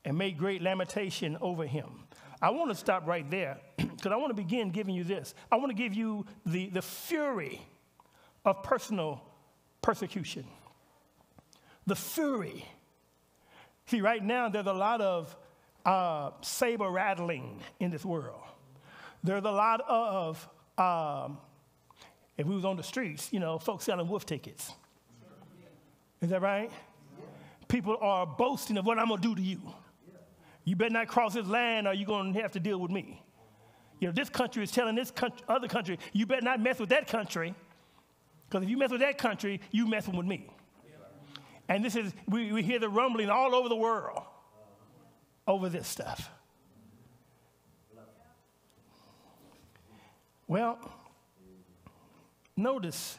and made great lamentation over him. I want to stop right there because I want to begin giving you this. I want to give you the, the fury of personal persecution. The fury. See, right now, there's a lot of uh, saber rattling in this world. There's a lot of, um, if we was on the streets, you know, folks selling wolf tickets. Is that right? People are boasting of what I'm to do to you. You better not cross this land or you're going to have to deal with me. You know, this country is telling this country, other country, you better not mess with that country because if you mess with that country, you messing with me. And this is, we, we hear the rumbling all over the world over this stuff. Well, notice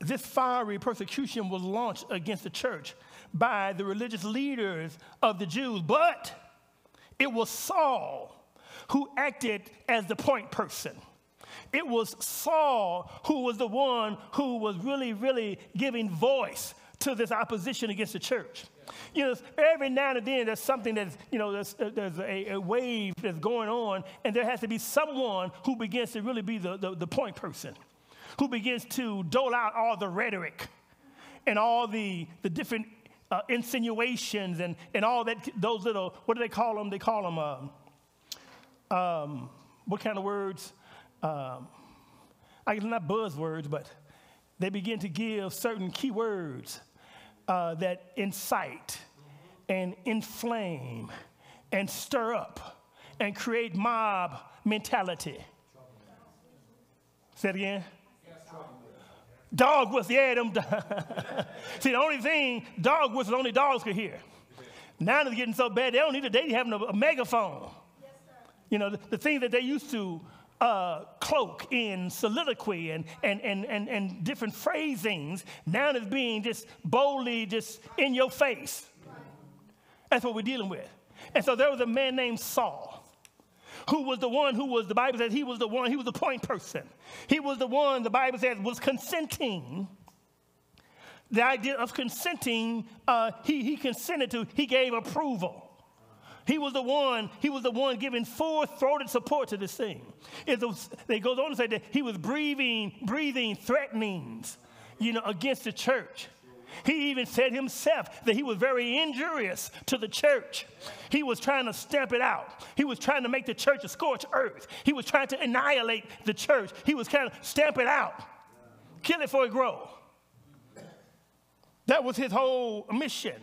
this fiery persecution was launched against the church by the religious leaders of the Jews, but it was Saul who acted as the point person. It was Saul who was the one who was really, really giving voice to this opposition against the church. You know, every now and then there's something that's, you know, there's, there's a, a, wave that's going on, and there has to be someone who begins to really be the, the, the point person, who begins to dole out all the rhetoric and all the, the different uh, insinuations and, and all that, those little, what do they call them? They call them, um, um, what kind of words? Um, I guess not buzzwords, but they begin to give certain keywords uh, that incite and inflame and stir up and create mob mentality. Say it again. Dog whistles, yeah, them. See, the only thing, dog whistles, only dogs could hear. Now they're getting so bad, they don't need a, they having a, a megaphone. Yes, you know, the, the thing that they used to uh, cloak in soliloquy and, and, and, and, and different phrasings, now it's being just boldly just in your face. That's what we're dealing with. And so there was a man named Saul who was the one who was, the Bible says he was the one, he was the point person. He was the one, the Bible says, was consenting. The idea of consenting, uh, he, he consented to, he gave approval. He was the one, he was the one giving full-throated support to this thing. It, was, it goes on to say that he was breathing, breathing threatenings, you know, against the church. He even said himself that he was very injurious to the church. He was trying to stamp it out. He was trying to make the church a scorched earth. He was trying to annihilate the church. He was trying to stamp it out, kill it before it grow. That was his whole mission.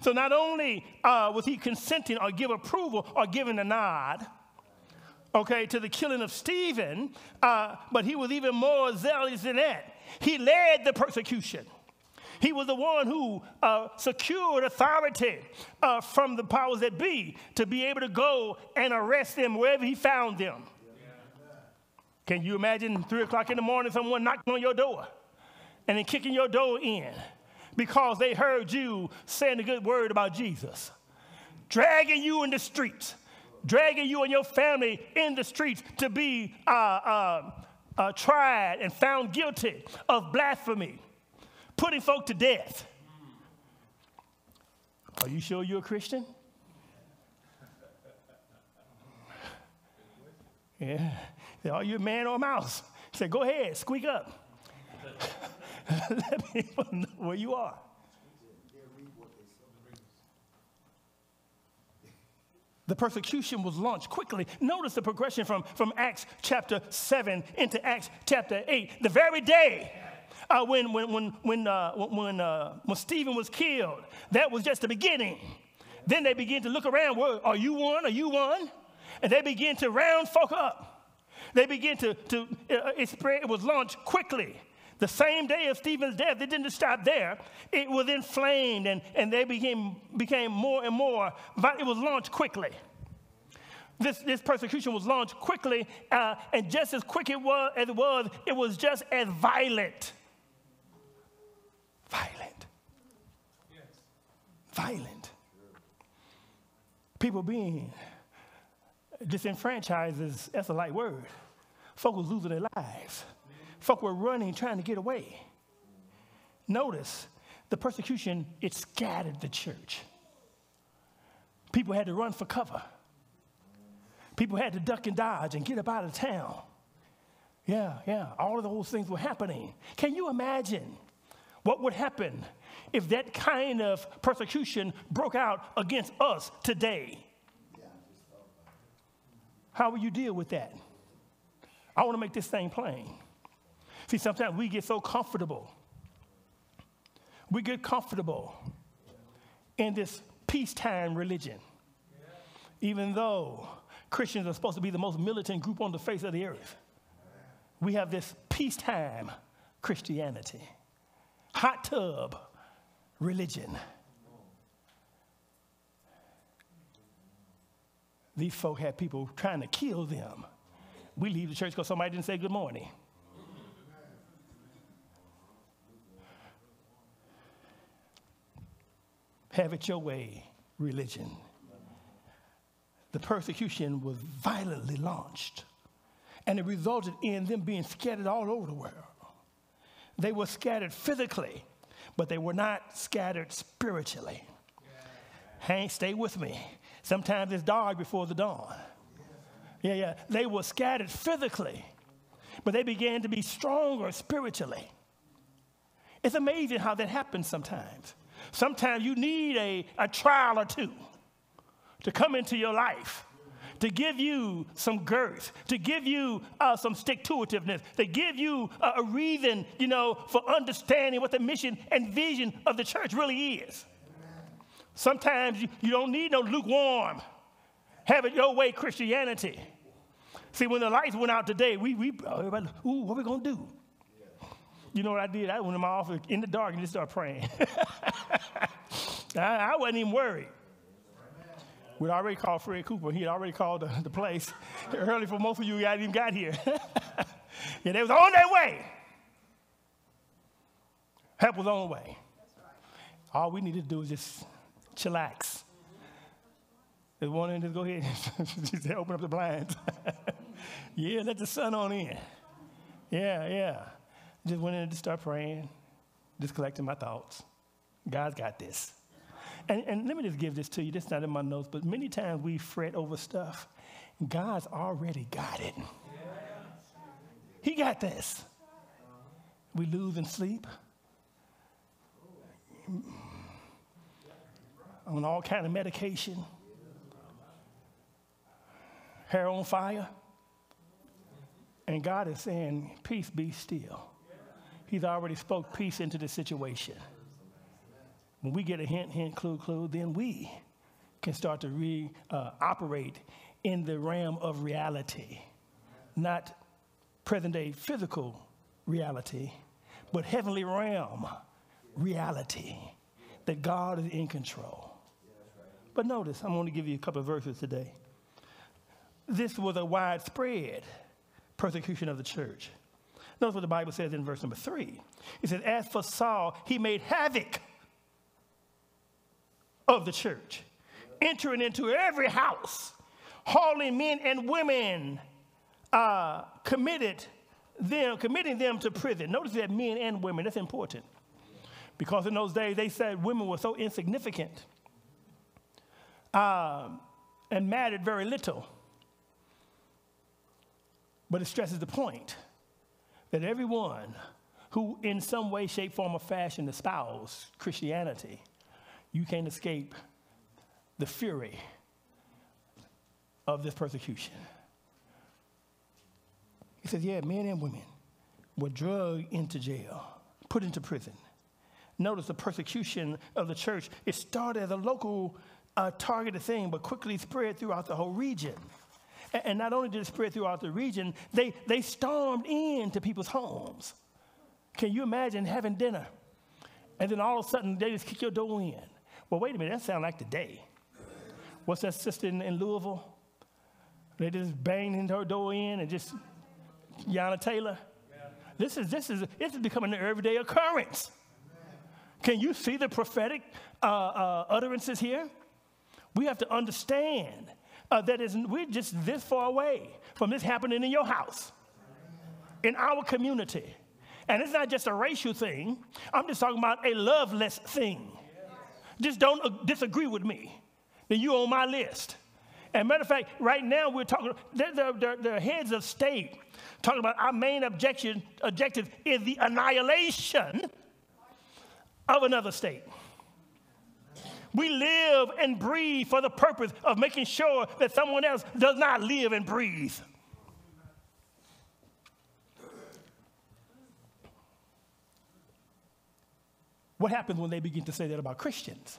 So not only uh, was he consenting or give approval or giving a nod, okay, to the killing of Stephen, uh, but he was even more zealous than that. He led the persecution. He was the one who uh, secured authority uh, from the powers that be to be able to go and arrest them wherever he found them. Can you imagine three o'clock in the morning someone knocking on your door and then kicking your door in because they heard you saying a good word about Jesus, dragging you in the streets, dragging you and your family in the streets to be uh, uh, uh, tried and found guilty of blasphemy, putting folk to death. Are you sure you're a Christian? Yeah. Are you a man or a mouse? Said, Go ahead, squeak up. Let people know where you are. The persecution was launched quickly. Notice the progression from, from Acts chapter 7 into Acts chapter 8. The very day uh, when, when, when, when, uh, when, uh, when Stephen was killed, that was just the beginning. Then they began to look around. Well, are you one? Are you one? And they began to round folk up. They began to, to uh, it spread, it was launched quickly. The same day of Stephen's death, it didn't stop there. It was inflamed and, and they became, became more and more, but it was launched quickly. This, this persecution was launched quickly, uh, and just as quick it was, as it was, it was just as violent. Violent. Violent. People being disenfranchised is that's a light word. Folk was losing their lives. Folk were running, trying to get away. Notice the persecution, it scattered the church. People had to run for cover. People had to duck and dodge and get up out of town. Yeah, yeah, all of those things were happening. Can you imagine what would happen if that kind of persecution broke out against us today? How will you deal with that? I want to make this thing plain. See, sometimes we get so comfortable. We get comfortable in this peacetime religion, even though Christians are supposed to be the most militant group on the face of the earth. We have this peacetime Christianity, hot tub religion. These folk had people trying to kill them. We leave the church because somebody didn't say good morning. have it your way religion. The persecution was violently launched, and it resulted in them being scattered all over the world. They were scattered physically, but they were not scattered spiritually. Hank, stay with me. Sometimes it's dark before the dawn. Yeah, yeah. They were scattered physically, but they began to be stronger spiritually. It's amazing how that happens sometimes. Sometimes you need a, a trial or two to come into your life to give you some girth, to give you uh, some stick to itiveness, to give you a reason, you know, for understanding what the mission and vision of the church really is. Sometimes you, you don't need no lukewarm, have it your way Christianity. See, when the lights went out today, we, we everybody, ooh, what are we going to do? You know what I did? I went in my office in the dark and just started praying. I, I, wasn't even worried. We'd already called Fred Cooper. He had already called the, the place early for most of you hadn't even got here. yeah, they was on their way. Help was on the way. All we needed to do was just chillax. There's one just go ahead just open up the blinds. yeah, let the sun on in. Yeah, yeah. Just went in to start praying, just collecting my thoughts. God's got this. And, and let me just give this to you. This is not in my notes, but many times we fret over stuff. God's already got it. He got this. We lose in sleep. On all kind of medication. Hair on fire. And God is saying, peace be still. He's already spoke peace into the situation. When we get a hint, hint, clue, clue, then we can start to re, uh, operate in the realm of reality, not present day physical reality, but heavenly realm reality that God is in control. But notice, I'm going to give you a couple of verses today. This was a widespread persecution of the church. Notice what the Bible says in verse number three. It says, As for Saul, he made havoc of the church, entering into every house, hauling men and women, uh, committed them, committing them to prison. Notice that men and women, that's important. Because in those days, they said women were so insignificant um, and mattered very little. But it stresses the point that everyone who, in some way, shape, form, or fashion, espoused Christianity, you can't escape the fury of this persecution. He says, Yeah, men and women were drugged into jail, put into prison. Notice the persecution of the church. It started as a local uh, targeted thing, but quickly spread throughout the whole region. And, and not only did it spread throughout the region, they, they stormed into people's homes. Can you imagine having dinner? And then all of a sudden, they just kick your door in. Well, wait a minute, that sounds like today. What's that sister in, in Louisville? They just banged her door in and just Breonna Taylor. This is this is this is becoming an everyday occurrence. Can you see the prophetic uh, uh, utterances here? We have to understand uh, that is, we're just this far away from this happening in your house, in our community. And it's not just a racial thing, I'm just talking about a loveless thing. Just don't uh, disagree with me. Then you're on my list. And matter of fact, right now we're talking, the, the, the heads of state talking about our main objection, objective is the annihilation of another state. We live and breathe for the purpose of making sure that someone else does not live and breathe. What happens when they begin to say that about Christians?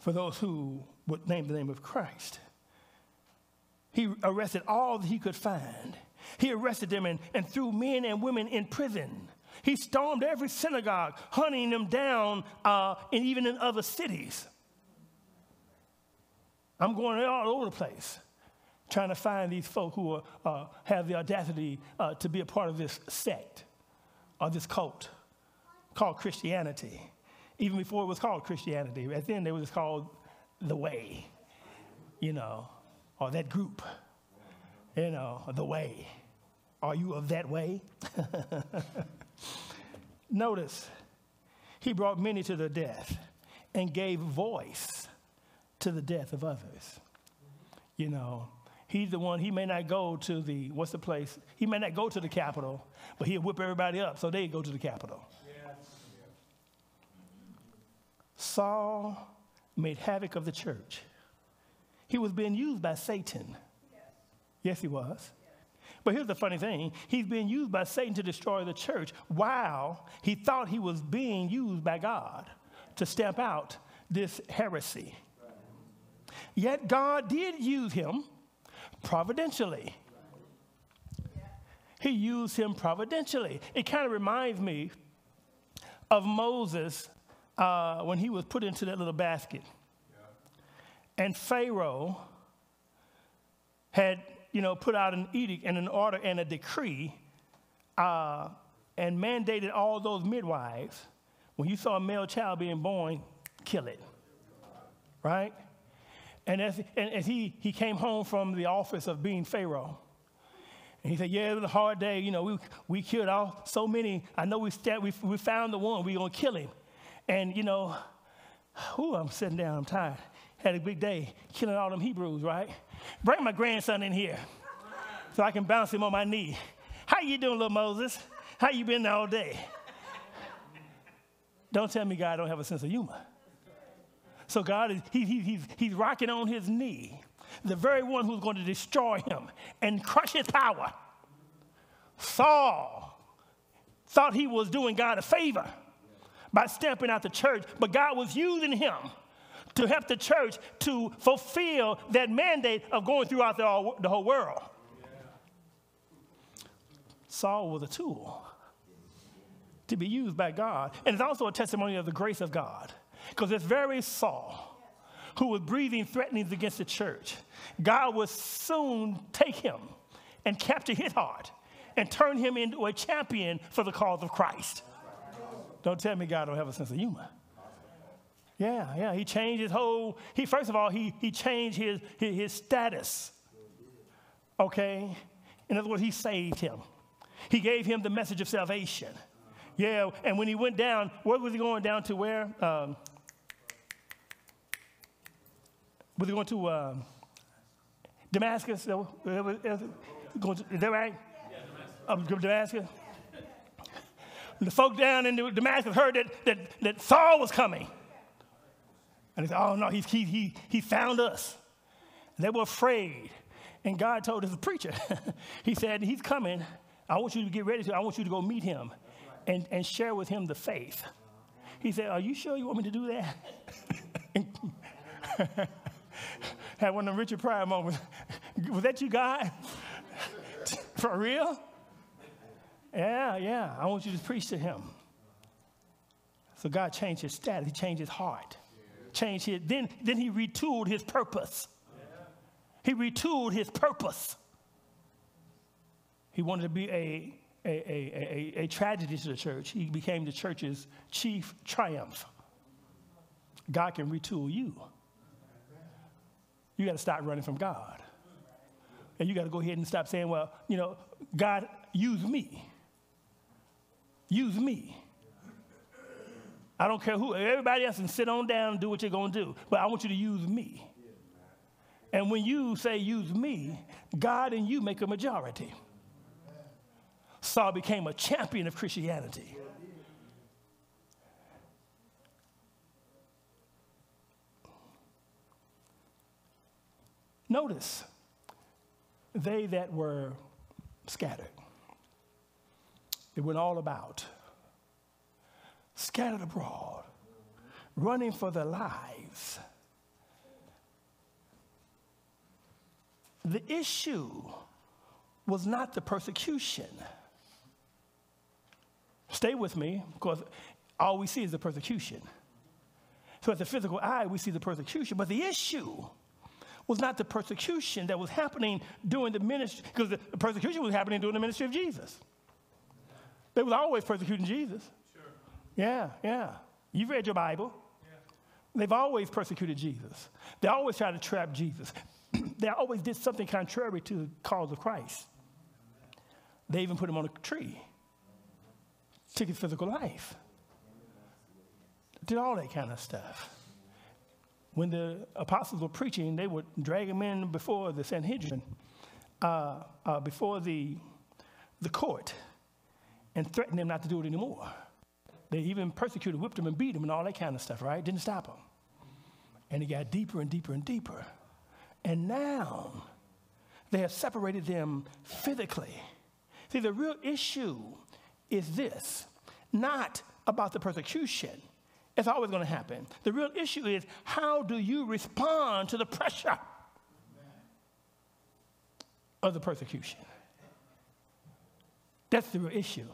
For those who would name the name of Christ, he arrested all that he could find. He arrested them and, and threw men and women in prison. He stormed every synagogue, hunting them down, uh, and even in other cities. I'm going all over the place trying to find these folk who are, uh, have the audacity uh, to be a part of this sect or this cult called Christianity. Even before it was called Christianity, at then it was called the Way, you know, or that group, you know, the Way. Are you of that way? Notice, he brought many to the death and gave voice to the death of others. You know, he's the one, he may not go to the, what's the place? He may not go to the Capitol, but he'll whip everybody up so they go to the Capitol. Saul made havoc of the church. He was being used by Satan. Yes, he was. But here's the funny thing he's being used by Satan to destroy the church while he thought he was being used by God to stamp out this heresy. Yet God did use him providentially. He used him providentially. It kind of reminds me of Moses uh, when he was put into that little basket. And Pharaoh had you know, put out an edict and an order and a decree uh, and mandated all those midwives, when you saw a male child being born, kill it. Right? And as, and as he, he came home from the office of being Pharaoh, and he said, Yeah, it was a hard day. You know, we, we killed all, so many. I know we, st- we, we found the one. We're going to kill him. And, you know, whew, I'm sitting down. I'm tired. Had a big day killing all them Hebrews, right? Bring my grandson in here so I can bounce him on my knee. How you doing, little Moses? How you been all day? Don't tell me God don't have a sense of humor. So God is he, he, he's, he's rocking on his knee, the very one who's going to destroy him and crush his power. Saul thought he was doing God a favor by stamping out the church, but God was using him to help the church to fulfill that mandate of going throughout the, the whole world. Saul was a tool to be used by God. And it's also a testimony of the grace of God. Because this very Saul who was breathing threatenings against the church, God would soon take him and capture his heart and turn him into a champion for the cause of Christ. Don't tell me God don't have a sense of humor. Yeah, yeah. He changed his whole, he first of all, he, he changed his, his, his status. Okay? In other words, he saved him. He gave him the message of salvation. Yeah, and when he went down, where was he going down to where? Um, was he going to um, Damascus? Is that right? Yeah, Damascus. Damascus. The folk down in the Damascus heard that, that, that Saul was coming. And they said, Oh, no, he, he, he, he found us. And they were afraid. And God told the preacher, He said, He's coming. I want you to get ready to, I want you to go meet him and, and share with him the faith. He said, Are you sure you want me to do that? Had one of the Richard Pryor moments. Was that you, God? For real? Yeah, yeah. I want you to preach to him. So God changed his status, he changed his heart. Changed his, then, then he retooled his purpose. He retooled his purpose. He wanted to be a, a, a, a, a tragedy to the church. He became the church's chief triumph. God can retool you. You got to stop running from God. And you got to go ahead and stop saying, well, you know, God, use me. Use me. I don't care who, everybody else can sit on down and do what you're going to do, but I want you to use me. And when you say use me, God and you make a majority. Saul became a champion of Christianity. Notice, they that were scattered, it went all about, scattered abroad, running for their lives. The issue was not the persecution. Stay with me, because all we see is the persecution. So, at the physical eye, we see the persecution, but the issue was not the persecution that was happening during the ministry, because the persecution was happening during the ministry of Jesus. They were always persecuting Jesus. Sure. Yeah, yeah. You've read your Bible. Yeah. They've always persecuted Jesus. They always tried to trap Jesus. they always did something contrary to the cause of Christ. They even put him on a tree, took his physical life, did all that kind of stuff when the apostles were preaching, they would drag him in before the Sanhedrin, uh, uh, before the, the court, and threatened them not to do it anymore. They even persecuted, whipped him, and beat him, and all that kind of stuff, right? Didn't stop him. And it got deeper and deeper and deeper. And now they have separated them physically. See, the real issue is this not about the persecution, it's always going to happen. The real issue is how do you respond to the pressure of the persecution? That's the real issue.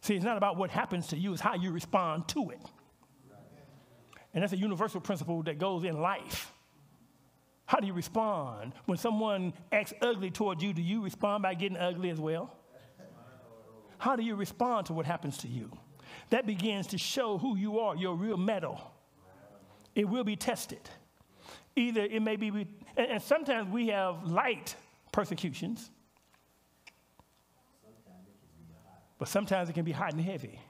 See, it's not about what happens to you, it's how you respond to it. And that's a universal principle that goes in life. How do you respond? When someone acts ugly toward you, do you respond by getting ugly as well? How do you respond to what happens to you? that begins to show who you are, your real mettle. It will be tested. Either it may be, and sometimes we have light persecutions, but sometimes it can be hot and heavy.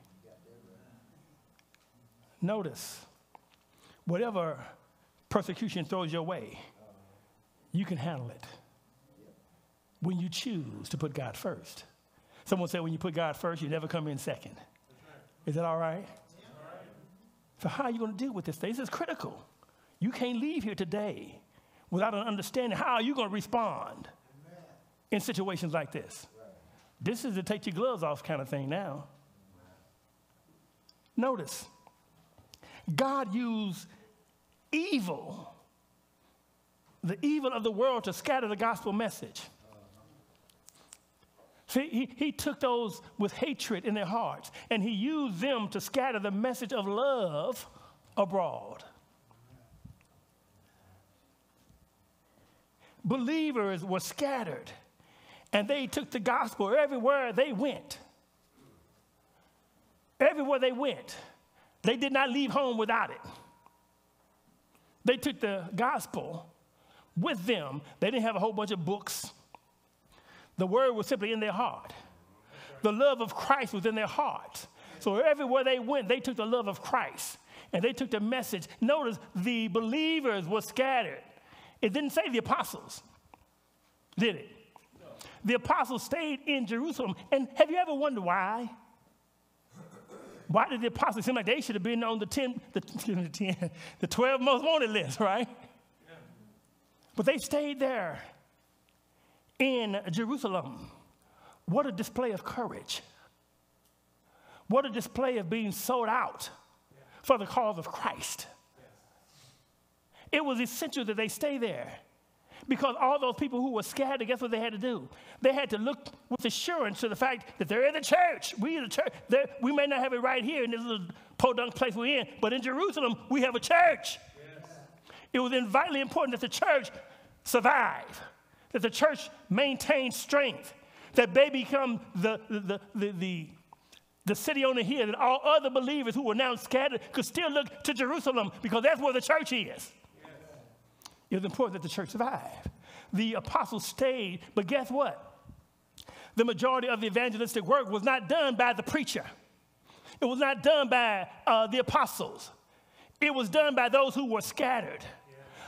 Notice, whatever persecution throws your way, you can handle it when you choose to put God first. Someone said when you put God first, you never come in second. Is that all right? So, how are you going to deal with this? This is critical. You can't leave here today without an understanding. How are you going to respond in situations like this? This is a take your gloves off kind of thing now. Notice, God used evil, the evil of the world, to scatter the gospel message. See, he, he took those with hatred in their hearts and he used them to scatter the message of love abroad. Believers were scattered And they took the gospel everywhere they went. Everywhere they went, they did not leave home without it. They took the gospel with them. They didn't have a whole bunch of books. The word was simply in their heart. The love of Christ was in their heart. So everywhere they went, they took the love of Christ and they took the message. Notice the believers were scattered. It didn't say the apostles, did it? The apostles stayed in Jerusalem. And have you ever wondered why? Why did the apostles seem like they should have been on the 10, the, the, 10, the 12 most wanted list, right? Yeah. But they stayed there in Jerusalem. What a display of courage. What a display of being sold out for the cause of Christ. It was essential that they stay there because all those people who were scattered, guess what they had to do? They had to look with assurance to the fact that they're in the church. We in the church. We may not have it right here in this little podunk place we're in, but in Jerusalem, we have a church. Yes. It was vitally important that the church survive, that the church maintain strength, that they become the, the, the, the, the city on the hill, that all other believers who were now scattered could still look to Jerusalem because that's where the church is. It was important that the church survive. The apostles stayed, but guess what? The majority of the evangelistic work was not done by the preacher. It was not done by uh, the apostles. It was done by those who were scattered.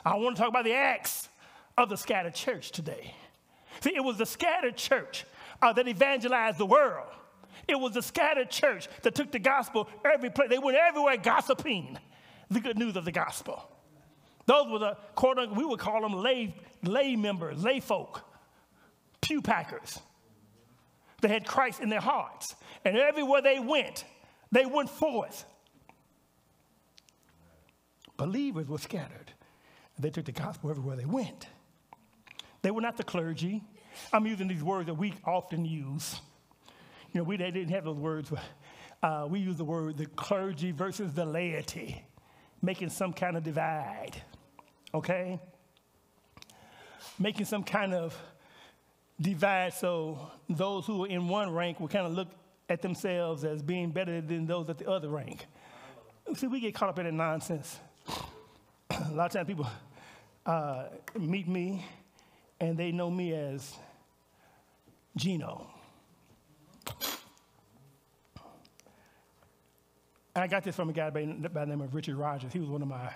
I want to talk about the acts of the scattered church today. See, it was the scattered church uh, that evangelized the world. It was the scattered church that took the gospel every place. They went everywhere gossiping the good news of the gospel. Those were the quote we would call them lay, lay members, lay folk, pew packers. They had Christ in their hearts. And everywhere they went, they went forth. Believers were scattered. They took the gospel everywhere they went. They were not the clergy. I'm using these words that we often use. You know, we they didn't have those words, but uh, we use the word the clergy versus the laity, making some kind of divide okay? Making some kind of divide so those who are in one rank will kind of look at themselves as being better than those at the other rank. See, we get caught up in that nonsense. A lot of times people uh, meet me and they know me as Gino. And I got this from a guy by, by the name of Richard Rogers. He was one of my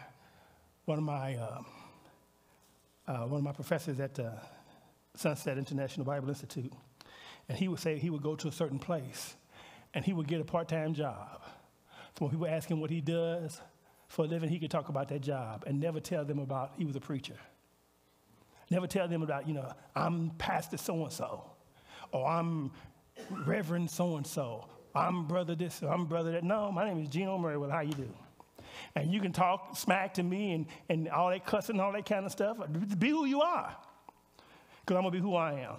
one of my, uh, uh, one of my professors at Sunset International Bible Institute, and he would say he would go to a certain place, and he would get a part-time job. So when people ask him what he does for a living, he could talk about that job and never tell them about he was a preacher. Never tell them about, you know, I'm Pastor so-and-so, or I'm Reverend so-and-so, I'm brother this, or I'm brother that. No, my name is Gino Murray. Well, how you do? And you can talk smack to me and, and all that cussing and all that kind of stuff. Be who you are, because I'm going to be who I am.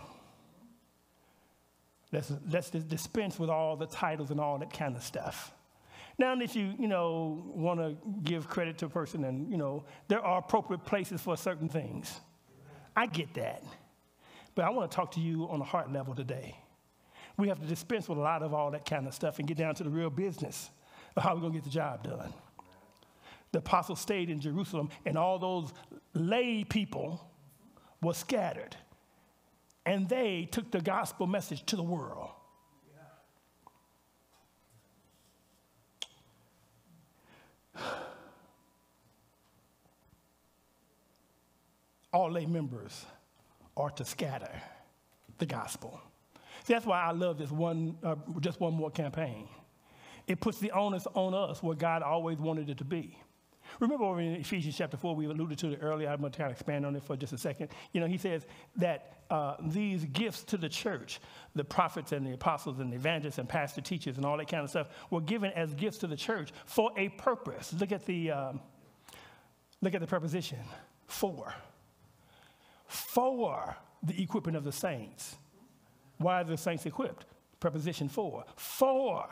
Let's, let's dispense with all the titles and all that kind of stuff. Now, if you, you know, want to give credit to a person and, you know, there are appropriate places for certain things. I get that. But I want to talk to you on a heart level today. We have to dispense with a lot of all that kind of stuff and get down to the real business of how we're going to get the job done the apostles stayed in Jerusalem, and all those lay people were scattered. And they took the gospel message to the world. All lay members are to scatter the gospel. See, that's why I love this one, uh, just one more campaign. It puts the onus on us where God always wanted it to be. Remember over in Ephesians chapter 4, we alluded to it earlier. I'm going to kind of expand on it for just a second. You know, he says that uh, these gifts to the church, the prophets and the apostles and the evangelists and pastor teachers and all that kind of stuff, were given as gifts to the church for a purpose. Look at the, um, look at the preposition, for. For the equipping of the saints. Why are the saints equipped? Preposition for. For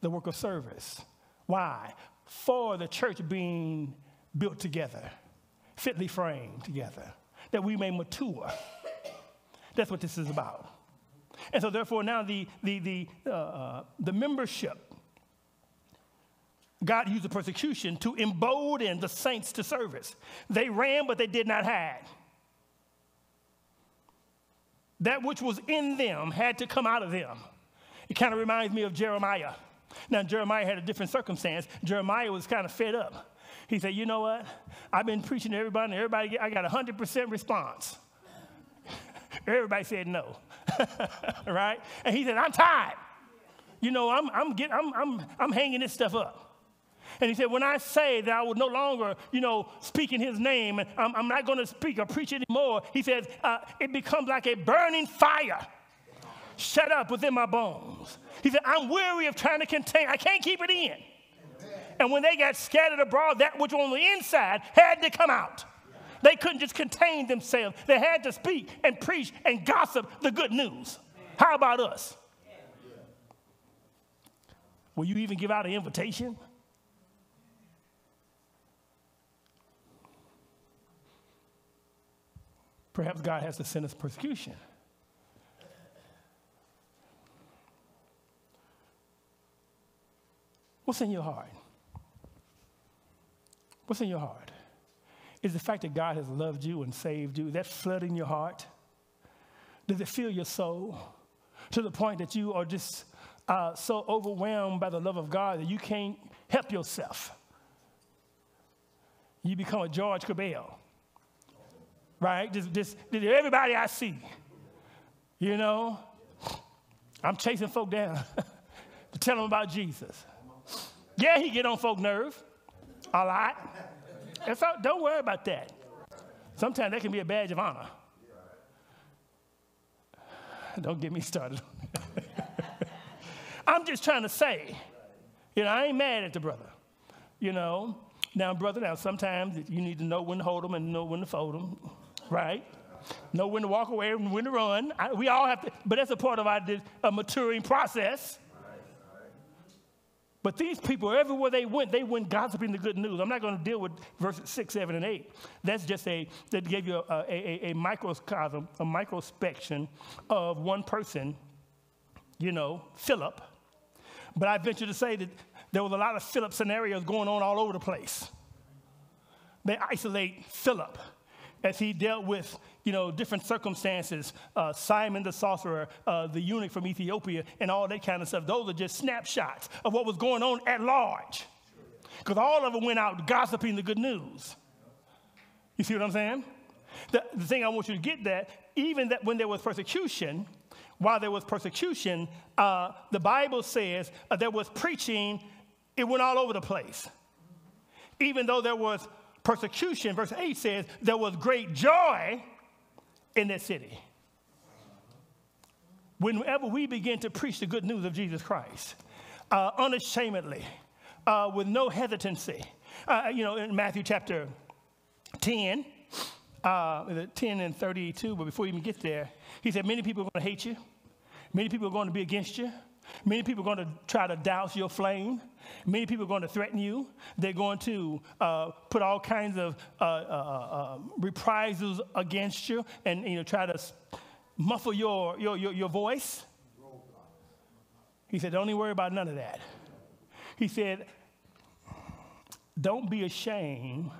the work of service. Why? For the church being built together, fitly framed together, that we may mature. That's what this is about. And so, therefore, now the, the, the, uh, uh, the membership, God used the persecution to embolden the saints to service. They ran, but they did not hide. That which was in them had to come out of them. It kind of reminds me of Jeremiah. Now, Jeremiah had a different circumstance. Jeremiah was kind of fed up. He said, You know what? I've been preaching to everybody, and everybody, I got a 100% response. everybody said no. right? And he said, I'm tired. You know, I'm, I'm, get, I'm, I'm, I'm hanging this stuff up. And he said, When I say that I will no longer, you know, speak in his name, and I'm, I'm not going to speak or preach anymore, he says, uh, it becomes like a burning fire shut up within my bones. He said, I'm weary of trying to contain, I can't keep it in. And when they got scattered abroad, that which was on the inside had to come out. They couldn't just contain themselves. They had to speak and preach and gossip the good news. How about us? Will you even give out an invitation? Perhaps God has to send us persecution. What's in your heart? What's in your heart? Is the fact that God has loved you and saved you, that flooding your heart? Does it fill your soul to the point that you are just uh, so overwhelmed by the love of God that you can't help yourself? You become a George Cabell, right? Just, just, just everybody I see, you know, I'm chasing folk down to tell them about Jesus. Yeah, he get on folk nerve a lot. And so don't worry about that. Sometimes that can be a badge of honor. Don't get me started. I'm just trying to say, you know, I ain't mad at the brother. You know, now, brother, now sometimes you need to know when to hold them and know when to fold them, right? Know when to walk away and when to run. I, we all have to, but that's a part of our a maturing process. But these people, everywhere they went, they went gossiping the good news. I'm not going to deal with verses 6, 7, and 8. That's just a, that gave you a, a, a microcosm, a microspection of one person, you know, Philip. But I venture to say that there was a lot of Philip scenarios going on all over the place. They isolate Philip as he dealt with you know, different circumstances, uh, Simon the sorcerer, uh, the eunuch from Ethiopia, and all that kind of stuff. Those are just snapshots of what was going on at large. Because all of them went out gossiping the good news. You see what I'm saying? The, the thing I want you to get that, even that when there was persecution, while there was persecution, uh, the Bible says uh, there was preaching, it went all over the place. Even though there was persecution, verse 8 says, there was great joy in that city. Whenever we begin to preach the good news of Jesus Christ, uh, unashamedly, uh, with no hesitancy, uh, you know, in Matthew chapter 10, uh, 10 and 32, but before you even get there, he said, Many people are going to hate you, many people are going to be against you, Many people are going to try to douse your flame. Many people are going to threaten you. They're going to uh, put all kinds of uh, uh, uh reprisals against you and you know, try to muffle your, your, your, your voice. He said, Don't even worry about none of that. He said, Don't be ashamed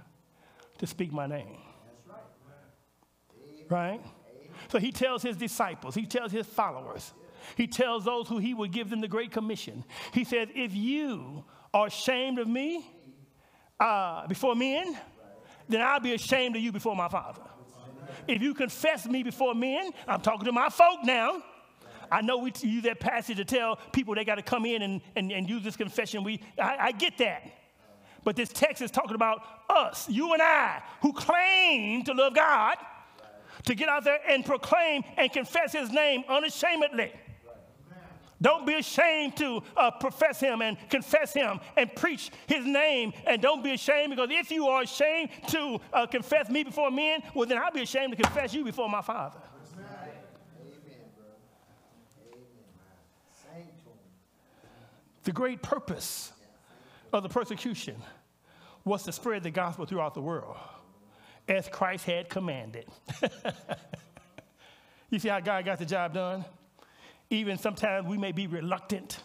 to speak my name. Right? So he tells his disciples, he tells his followers, he tells those who he would give them the Great Commission. He says, If you are ashamed of me uh, before men, then I'll be ashamed of you before my Father. If you confess me before men, I'm talking to my folk now. I know we use that passage to tell people they got to come in and, and, and use this confession. We, I, I get that. But this text is talking about us, you and I, who claim to love God, to get out there and proclaim and confess his name unashamedly. Don't be ashamed to uh, profess him and confess him and preach his name. And don't be ashamed because if you are ashamed to uh, confess me before men, well, then I'll be ashamed to confess you before my Father. The great purpose of the persecution was to spread the gospel throughout the world as Christ had commanded. you see how God got the job done? Even sometimes we may be reluctant,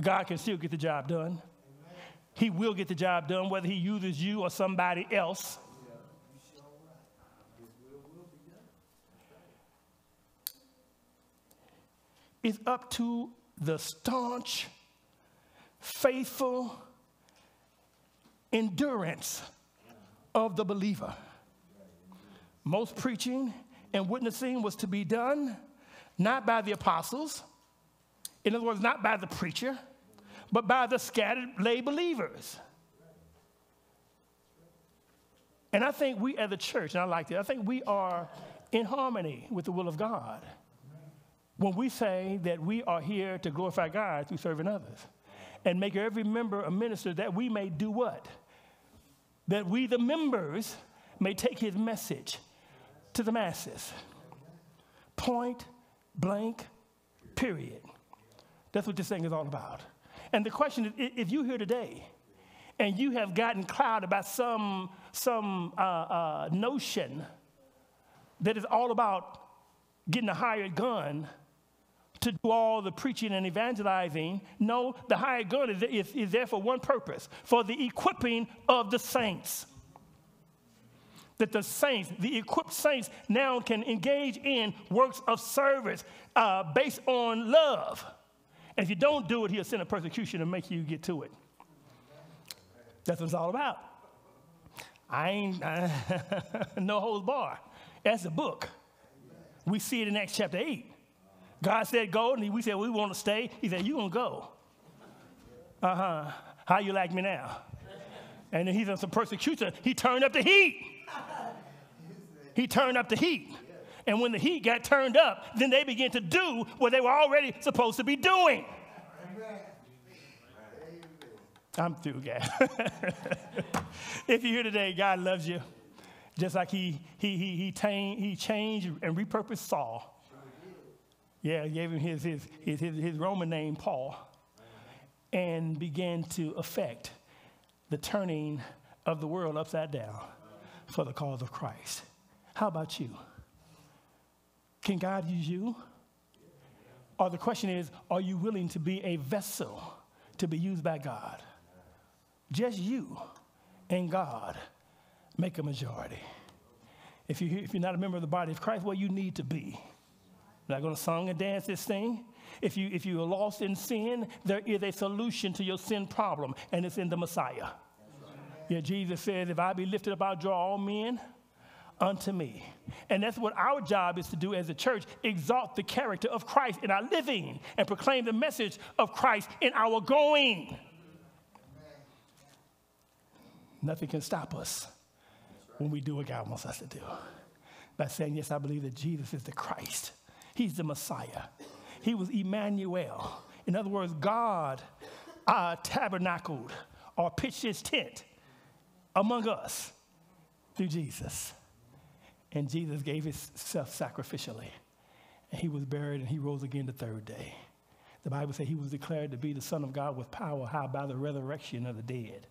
God can still get the job done. He will get the job done, whether He uses you or somebody else. It's up to the staunch, faithful endurance of the believer. Most preaching and witnessing was to be done not by the apostles, in other words, not by the preacher, but by the scattered lay believers. And I think we as a church, and I like that, I think we are in harmony with the will of God when we say that we are here to glorify God through serving others and make every member a minister that we may do what? That we, the members, may take his message to the masses. Point blank, period. That's what this thing is all about. And the question is if you're here today and you have gotten clouded about some, some uh, uh, notion that is all about getting a hired gun to do all the preaching and evangelizing. No, the hired gun is, is, is there for one purpose for the equipping of the saints that the saints, the equipped saints, now can engage in works of service uh, based on love. And if you don't do it, he'll send a persecution and make you get to it. That's what it's all about. I ain't uh, no holds bar. That's a book. We see it in Acts chapter 8. God said go, and we said we want to stay. He said, you to go. Uh-huh. How you like me now? And then he's in some persecution. He turned up the heat. He turned up the heat. And when the heat got turned up, then they began to do what they were already supposed to be doing. I'm through, guys. if you're here today, God loves you. Just like he, he, he, he, tamed, he changed and repurposed Saul. Yeah, gave him his, his, his, his Roman name, Paul, and began to affect the turning of the world upside down for the cause of Christ. How about you? Can God use you? Or the question is, are you willing to be a vessel to be used by God? Just you and God make a majority. If, you, if you're not a member of the body of Christ, well, you need to be. I'm not going to song and dance this thing. If you, if you are lost in sin, there is a solution to your sin problem, and it's in the Messiah. Yeah, Jesus says, if I be lifted up, I'll draw all men unto me. And that's what our job is to do as a church exalt the character of Christ in our living and proclaim the message of Christ in our going. Nothing can stop us when we do what God wants us to do. By saying, Yes, I believe that Jesus is the Christ, He's the Messiah. He was Emmanuel. In other words, God uh, tabernacled or pitched his tent among us through Jesus. And Jesus gave himself sacrificially. And he was buried and he rose again the third day. The Bible says he was declared to be the Son of God with power, how? By the resurrection of the dead.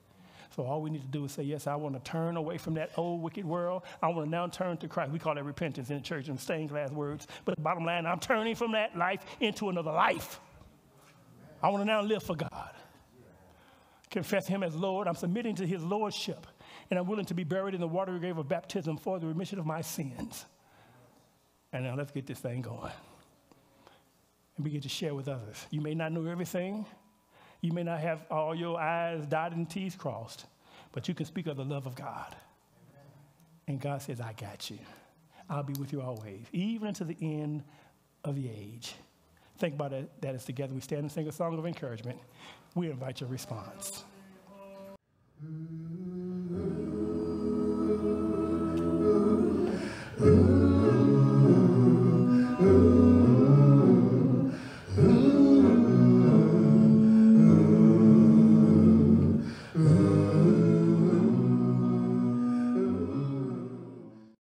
So all we need to do is say, Yes, I want to turn away from that old wicked world. I want to now turn to Christ. We call that repentance in the church and stained glass words. But bottom line, I'm turning from that life into another life. I want to now live for God. Confess Him as Lord. I'm submitting to His Lordship and I'm willing to be buried in the watery grave of baptism for the remission of my sins. And now let's get this thing going and begin to share with others. You may not know everything, you may not have all your I's dotted and T's crossed, but you can speak of the love of God. And God says, I got you. I'll be with you always, even to the end of the age. Think about it that as together we stand and sing a song of encouragement. We invite your response. Ooh.